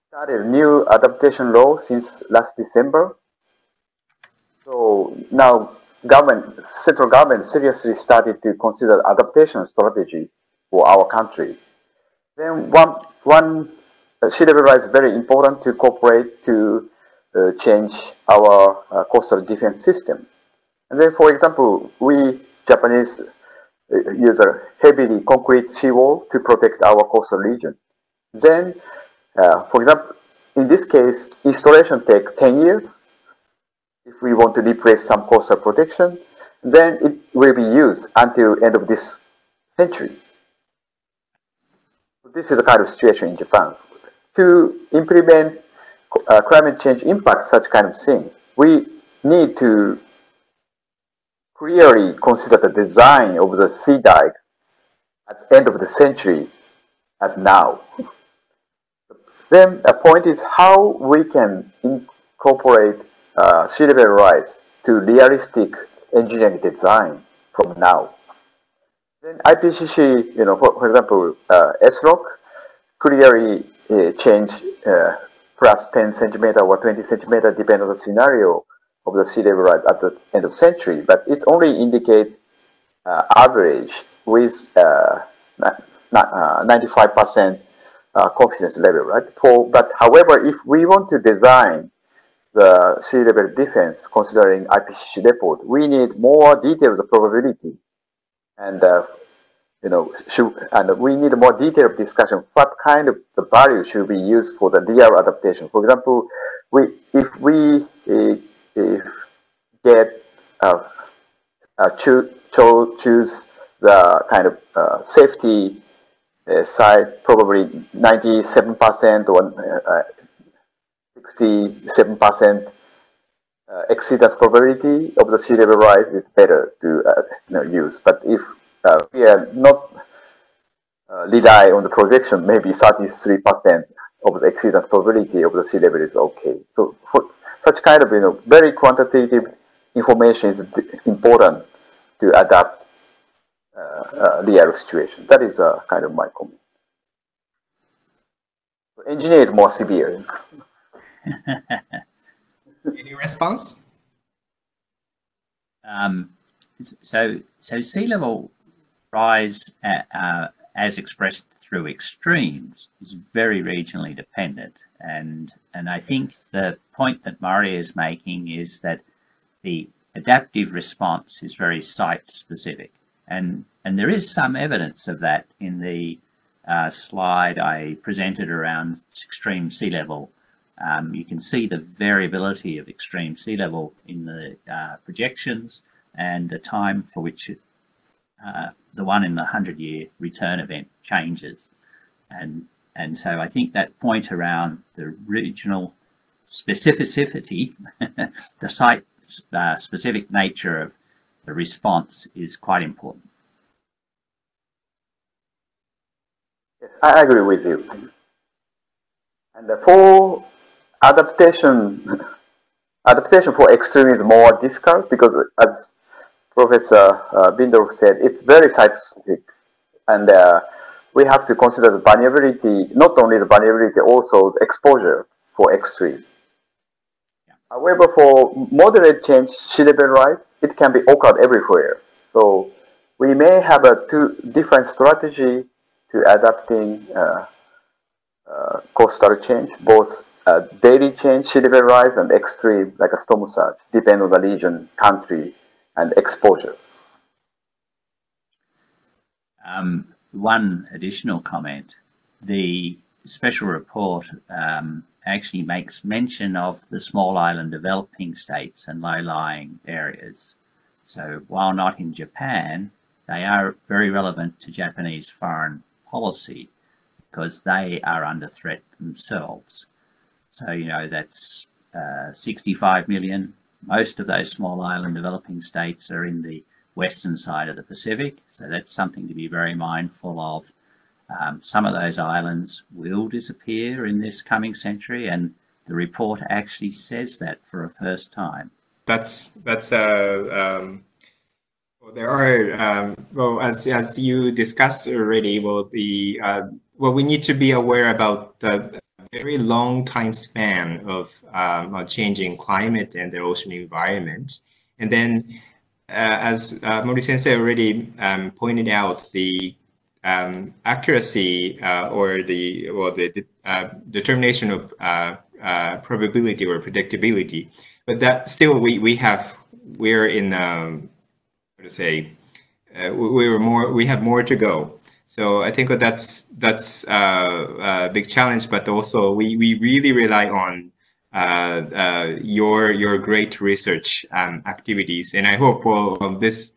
started a new adaptation law since last December. So now government, central government seriously started to consider adaptation strategy for our country. Then one, one uh, sea level rise is very important to cooperate to uh, change our uh, coastal defense system. And then, for example, we Japanese uh, use a heavily concrete seawall to protect our coastal region. Then, uh, for example, in this case, installation takes 10 years. If we want to replace some coastal protection, then it will be used until end of this century. This is the kind of situation in Japan. To implement uh, climate change impact such kind of things, we need to clearly consider the design of the sea dike at the end of the century at now. Then a point is how we can incorporate uh, sea level rise to realistic engineering design from now. Then IPCC, you know, for, for example, uh, SROCC clearly uh, change uh, plus 10 centimeter or 20 centimeter depending on the scenario of the sea level rise at the end of century, but it only indicates uh, average with uh, 95% uh, confidence level, right? For, but however, if we want to design the sea level defense considering IPCC report, we need more detailed probability and uh, you know, should, and we need a more detailed discussion. What kind of the value should be used for the real adaptation? For example, we if we uh, if get uh, uh, choose choose the kind of uh, safety uh, side, probably 97% or 67% uh, exceedance probability of the sea level rise is better to uh, you know, use. But if uh, we are not uh, rely on the projection, maybe 33% of the exceedance probability of the sea level is okay. So for such kind of you know very quantitative information is important to adapt uh, uh, real situation. That is uh, kind of my comment. Engineer is more severe. [LAUGHS] Any response? Um, so, so sea level rise uh, uh, as expressed through extremes is very regionally dependent, and and I think the point that Mori is making is that the adaptive response is very site specific, and and there is some evidence of that in the uh, slide I presented around extreme sea level um, you can see the variability of extreme sea level in the uh, projections and the time for which uh, the one in the 100 year return event changes. And, and so I think that point around the regional specificity, [LAUGHS] the site uh, specific nature of the response is quite important. Yes, I agree with you. And the four adaptation adaptation for extreme is more difficult because as Professor uh, Binder said, it's very site specific and uh, we have to consider the variability, not only the variability, also the exposure for extreme. Yeah. However, for moderate change, sea level rise, it can be occurred everywhere. So we may have a two different strategy to adapting uh, uh coastal change, both uh, daily change, sea level rise, and extreme, like a storm surge, depend on the region, country, and exposure. Um, one additional comment, the special report um, actually makes mention of the small island developing states and low-lying areas. So while not in Japan, they are very relevant to Japanese foreign policy because they are under threat themselves. So, you know, that's uh, 65 million. Most of those small island developing states are in the western side of the Pacific. So that's something to be very mindful of. Um, some of those islands will disappear in this coming century, and the report actually says that for a first time. That's that's uh, um, well, there are um, well as as you discussed already. Well, the uh, well we need to be aware about the very long time span of um, changing climate and the ocean environment. And then, uh, as uh, Mori Sensei already um, pointed out, the um, accuracy uh, or the well the uh, determination of uh, uh, probability or predictability, but that still we we have we're in um, what to say uh, we, we're more we have more to go. So I think that's that's uh, a big challenge, but also we, we really rely on uh, uh, your your great research um, activities, and I hope well this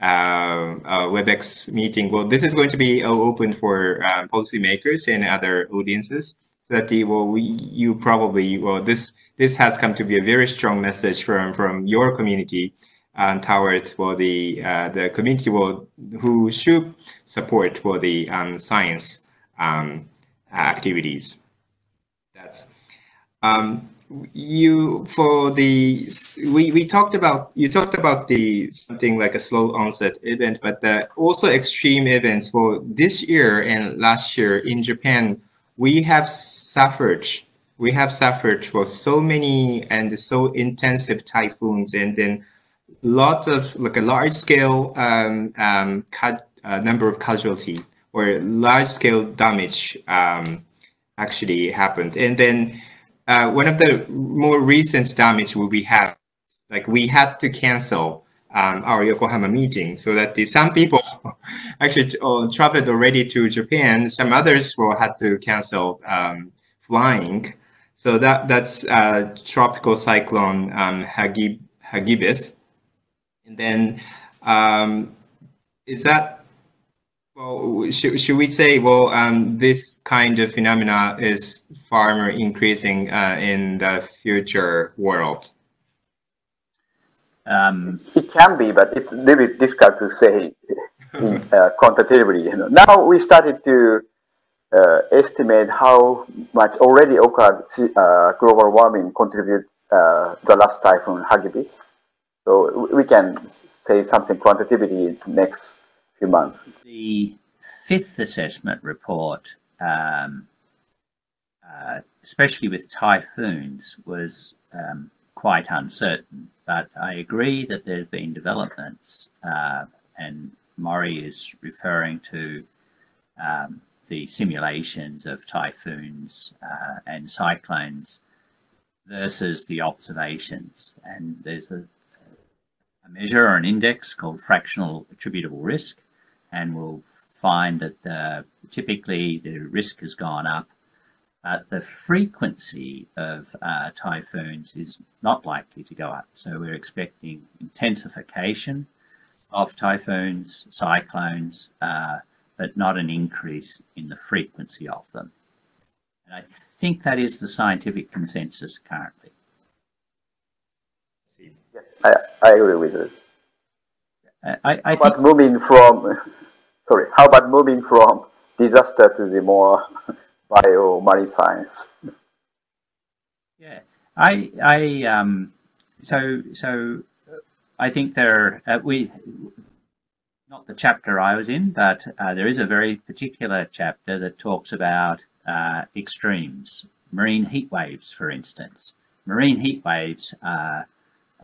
uh, uh, WebEx meeting well this is going to be open for um, policymakers and other audiences, so that the well we you probably well this this has come to be a very strong message from from your community and towards for the uh, the community will, who should support for the um, science um, activities. That's um, you for the we we talked about you talked about the something like a slow onset event, but also extreme events for this year and last year in Japan. We have suffered we have suffered for so many and so intensive typhoons and then lots of like a large scale um, um, cut, uh, number of casualty or large scale damage um, actually happened. And then uh, one of the more recent damage we have, like we had to cancel um, our Yokohama meeting so that the, some people [LAUGHS] actually uh, traveled already to Japan. Some others will had to cancel um, flying. So that that's uh, tropical cyclone um, Hagib, Hagibis. And then um, is that, well, should, should we say, well, um, this kind of phenomena is far more increasing uh, in the future world? Um, it can be, but it's a little bit difficult to say [LAUGHS] in, uh, quantitatively. You know. Now we started to uh, estimate how much already occurred uh, global warming contributed uh, the last typhoon Hagibis. So we can say something quantitatively in the next few months. The fifth assessment report, um, uh, especially with typhoons, was um, quite uncertain. But I agree that there have been developments, uh, and Mori is referring to um, the simulations of typhoons uh, and cyclones versus the observations. And there's a, a, measure or an index called fractional attributable risk, and we'll find that the, typically the risk has gone up, but the frequency of uh, typhoons is not likely to go up. So we're expecting intensification of typhoons, cyclones, uh, but not an increase in the frequency of them. And I think that is the scientific consensus currently. I, I agree with it. Uh, I, I how about moving from, sorry, how about moving from disaster to the more [LAUGHS] bio marine science? Yeah, I, I, um, so, so I think there, uh, we, not the chapter I was in, but uh, there is a very particular chapter that talks about uh, extremes, marine heat waves, for instance. Marine heat waves are,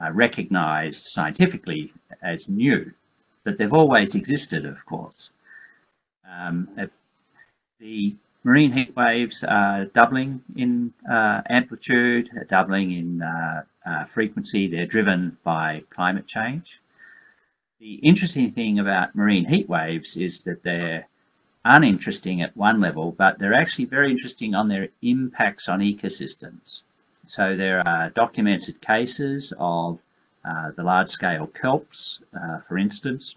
are recognized scientifically as new, but they've always existed, of course. Um, the marine heat waves are doubling in uh, amplitude, doubling in uh, uh, frequency. They're driven by climate change. The interesting thing about marine heat waves is that they're uninteresting at one level, but they're actually very interesting on their impacts on ecosystems. So there are documented cases of uh, the large-scale kelps, uh, for instance,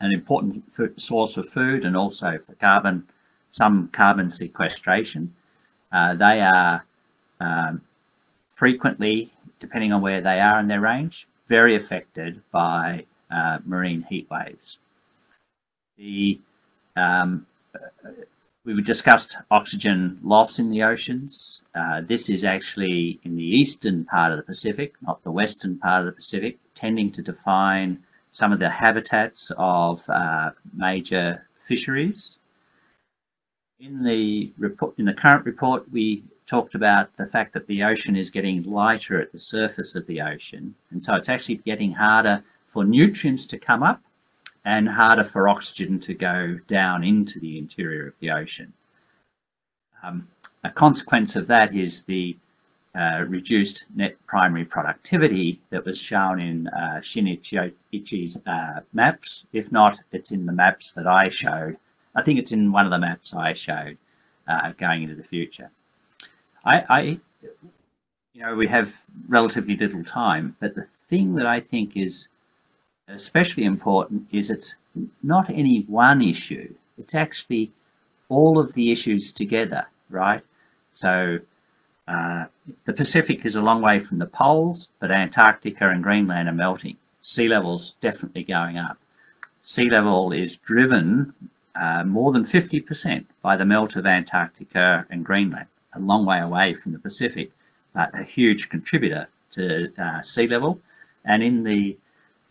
an important source of food and also for carbon, some carbon sequestration. Uh, they are um, frequently, depending on where they are in their range, very affected by uh, marine heat waves. The um, we've discussed oxygen loss in the oceans. Uh, this is actually in the eastern part of the Pacific, not the western part of the Pacific, tending to define some of the habitats of uh, major fisheries. In the report, in the current report, we talked about the fact that the ocean is getting lighter at the surface of the ocean, and so it's actually getting harder for nutrients to come up and harder for oxygen to go down into the interior of the ocean. Um, a consequence of that is the uh, reduced net primary productivity that was shown in uh, Shinichi's uh, maps. If not, it's in the maps that I showed. I think it's in one of the maps I showed uh, going into the future. I, I, you know, we have relatively little time, but the thing that I think is especially important is it's not any one issue. It's actually all of the issues together, right? So uh, the Pacific is a long way from the poles, but Antarctica and Greenland are melting. Sea level's definitely going up. Sea level is driven uh, more than 50% by the melt of Antarctica and Greenland, a long way away from the Pacific, but a huge contributor to uh, sea level. And in the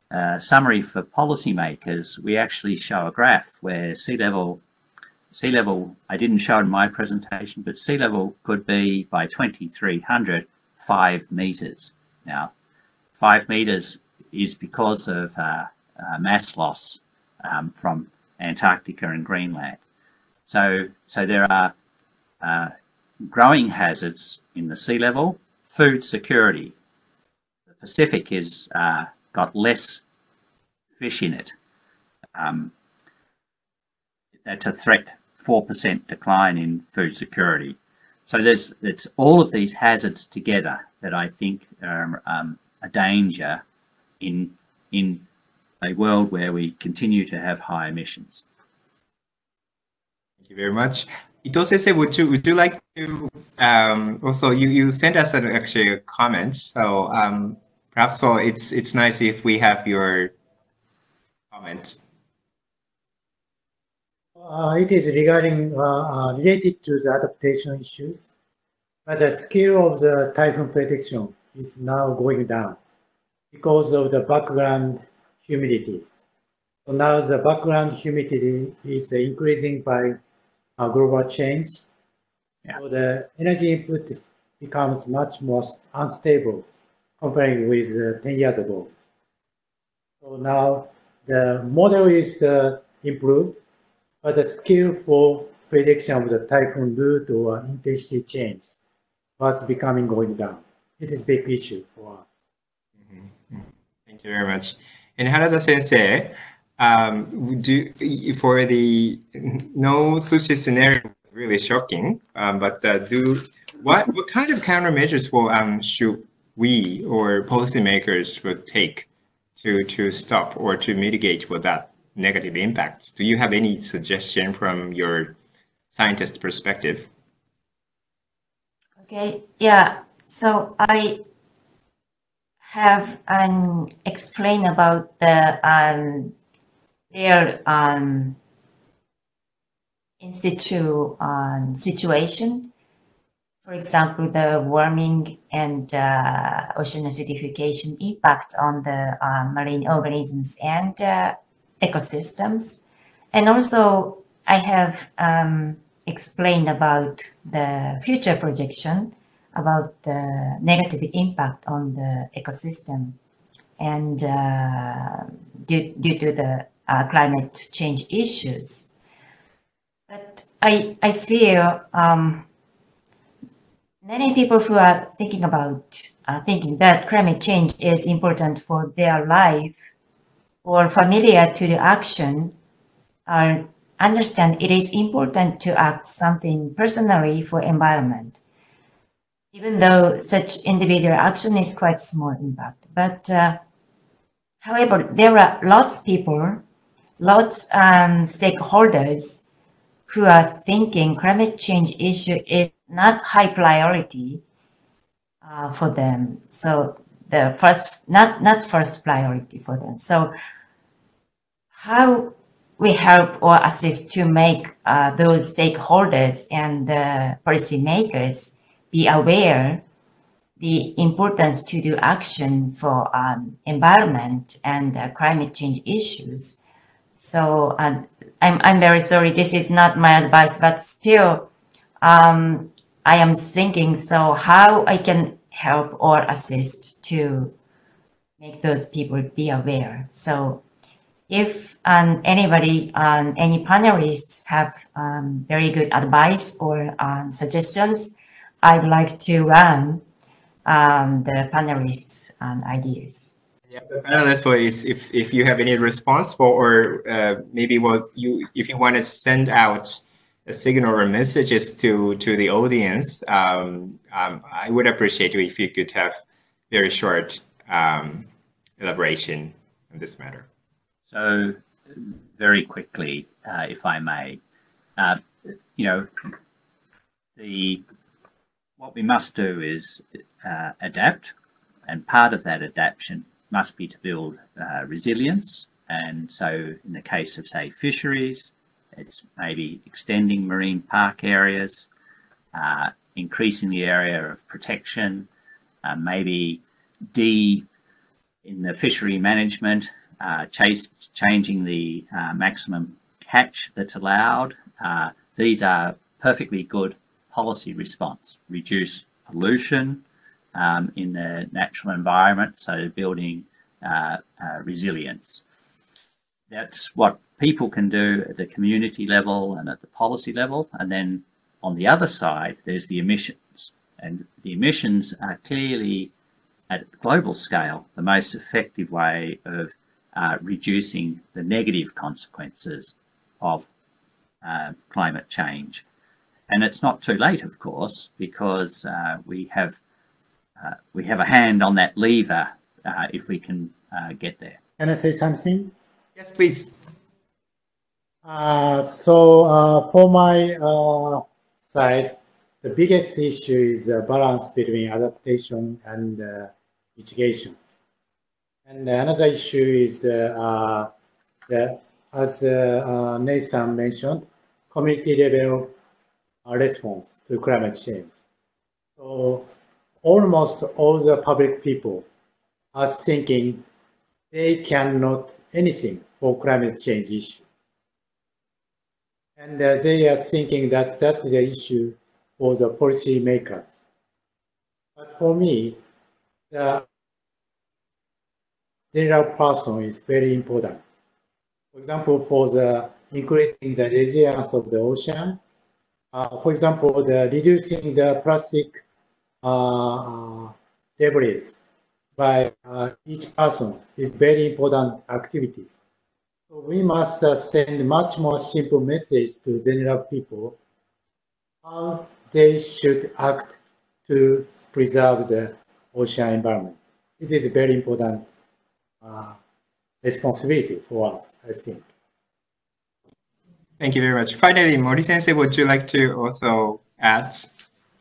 uh, summary for policymakers, we actually show a graph where sea level, sea level, I didn't show in my presentation, but sea level could be by 2300, five meters. Now, five meters is because of uh, uh, mass loss um, from Antarctica and Greenland. So, so there are uh, growing hazards in the sea level, food security. The Pacific is uh, got less fish in it. Um, that's a threat, 4% decline in food security. So there's it's all of these hazards together that I think are um, a danger in in a world where we continue to have high emissions. Thank you very much. Ito Sensei, would you would you like to um, also you you sent us an actually a comment. So um, perhaps well, it's it's nice if we have your comments. Uh, it is regarding uh, uh, related to the adaptation issues, but the scale of the typhoon prediction is now going down because of the background humidities. So now the background humidity is increasing by uh, global change. Yeah. So the energy input becomes much more unstable comparing with uh, 10 years ago. So now the model is uh, improved, but the skill for prediction of the typhoon route or intensity change was becoming going down. It is a big issue for us. Thank you very much. And Harada Sensei, um, do for the no sushi scenario really shocking. Um, but uh, do what what kind of countermeasures will um, should we or policymakers would take to to stop or to mitigate with that negative impacts? Do you have any suggestion from your scientist perspective? Okay, yeah. So I have um, explained about the um, their um, in situ um, situation. For example, the warming and uh, ocean acidification impacts on the uh, marine organisms and uh, ecosystems. And also, I have um, explained about the future projection about the negative impact on the ecosystem and uh, due, due to the uh, climate change issues. But I, I feel um, many people who are thinking about uh, thinking that climate change is important for their life or familiar to the action are understand it is important to act something personally for environment. Even though such individual action is quite small impact. But uh, however there are lots of people lots um, stakeholders who are thinking climate change issue is not high priority uh, for them so the first not not first priority for them so how we help or assist to make uh, those stakeholders and the policymakers be aware the importance to do action for um, environment and uh, climate change issues. So uh, I'm, I'm very sorry, this is not my advice, but still um, I am thinking, so how I can help or assist to make those people be aware. So if um, anybody, um, any panelists have um, very good advice or um, suggestions, I'd like to run um, the panelists' um, ideas. Yeah, the panelists is if if you have any response for or uh, maybe what you if you want to send out signal or messages to to the audience, um, um, I would appreciate if you could have very short um, elaboration on this matter. So, very quickly, uh, if I may, uh, you know, the what we must do is uh, adapt, and part of that adaptation must be to build uh, resilience. And so, in the case of, say, fisheries, it's maybe extending marine park areas, uh, increasing the area of protection, uh, maybe D in the fishery management, uh, chase, changing the uh, maximum catch that's allowed. these are perfectly good policy response, reduce pollution um, in the natural environment, so building uh, uh, resilience. That's what people can do at the community level and at the policy level. And then on the other side, there's the emissions. And the emissions are clearly at global scale the most effective way of uh, reducing the negative consequences of uh, climate change. And it's not too late, of course, because uh, we have uh, we have a hand on that lever uh, if we can uh, get there. Can I say something? Yes, please. Uh, so uh, for my uh, side, the biggest issue is the balance between adaptation and uh, mitigation. And another issue is uh, as Nathan mentioned, community level response to climate change. So almost all the public people are thinking they cannot anything for climate change issue. And uh, they are thinking that that is the issue for the policy makers. But for me, the general person is very important. For example, for the increasing the resilience of the ocean, uh, for example, the reducing the plastic uh, debris by uh, each person is very important activity. So we must uh, send much more simple message to general people how they should act to preserve the ocean environment. It is a very important uh, responsibility for us, I think. Thank you very much. Finally, Mori Sensei, would you like to also add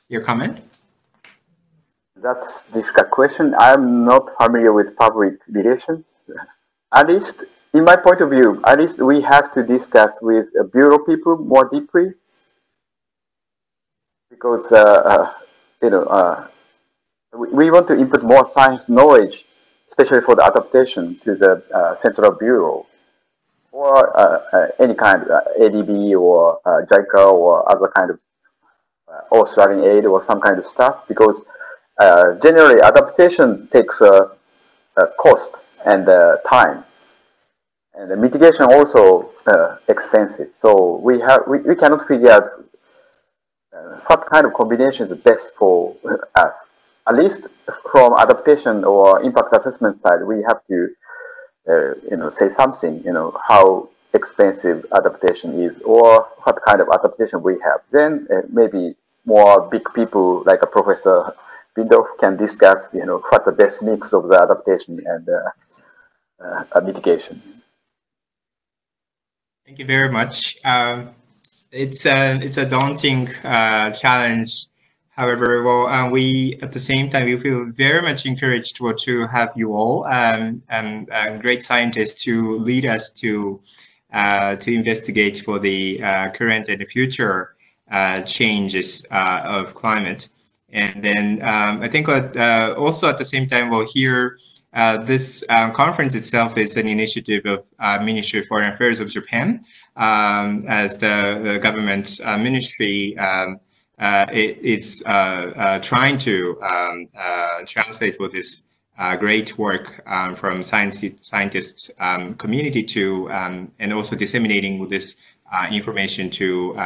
your comment? That's a difficult question. I'm not familiar with public relations. [LAUGHS] At least, in my point of view, at least we have to discuss with bureau people more deeply. Because, uh, uh, you know, uh, we, we want to input more science knowledge, especially for the adaptation to the uh, Central Bureau. Or uh, uh, any kind of ADB or JICA or other kind of Australian aid or some kind of stuff. Because uh, generally adaptation takes a, cost and uh, time and the mitigation also uh, expensive. So we have we, we cannot figure out uh, what kind of combination is best for us. At least from adaptation or impact assessment side we have to uh, you know say something you know how expensive adaptation is or what kind of adaptation we have. Then uh, maybe more big people like a professor Bindoff can discuss, you know, what the best mix of the adaptation and uh, uh, mitigation. Thank you very much. Um, it's a it's a daunting uh, challenge. However, well, uh, we at the same time we feel very much encouraged well, to have you all um, and great scientists to lead us to uh, to investigate for the uh, current and the future changes of climate. And then um, I think uh, also at the same time, well, here, uh, this um, conference itself is an initiative of uh, Ministry of Foreign Affairs of Japan, um, as the, the government uh, ministry um, uh, it, is uh, trying to um, translate this great work um, from science, scientists community to and also disseminating this information to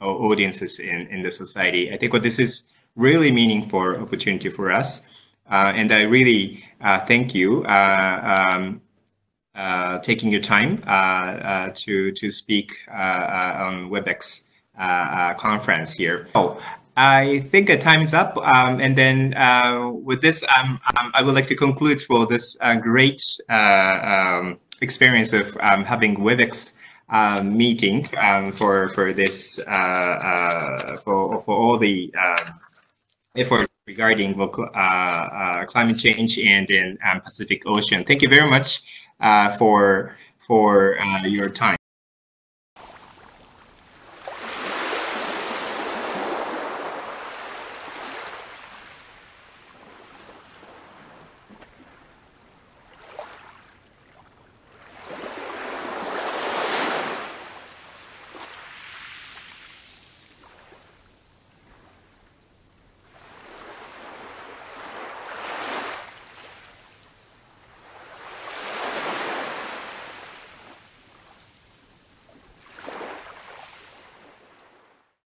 audiences in, in the society. I think what this is really meaningful opportunity for us. Uh, and I really uh, thank you uh, um, uh, taking your time uh, uh, to to speak on WebEx conference here. So I think the time is up, um, and then with this, um, um, I would like to conclude for this great um, experience of um, having WebEx meeting for for this for for all the effort regarding uh, uh, climate change and in um, Pacific Ocean. Thank you very much uh, for for your time.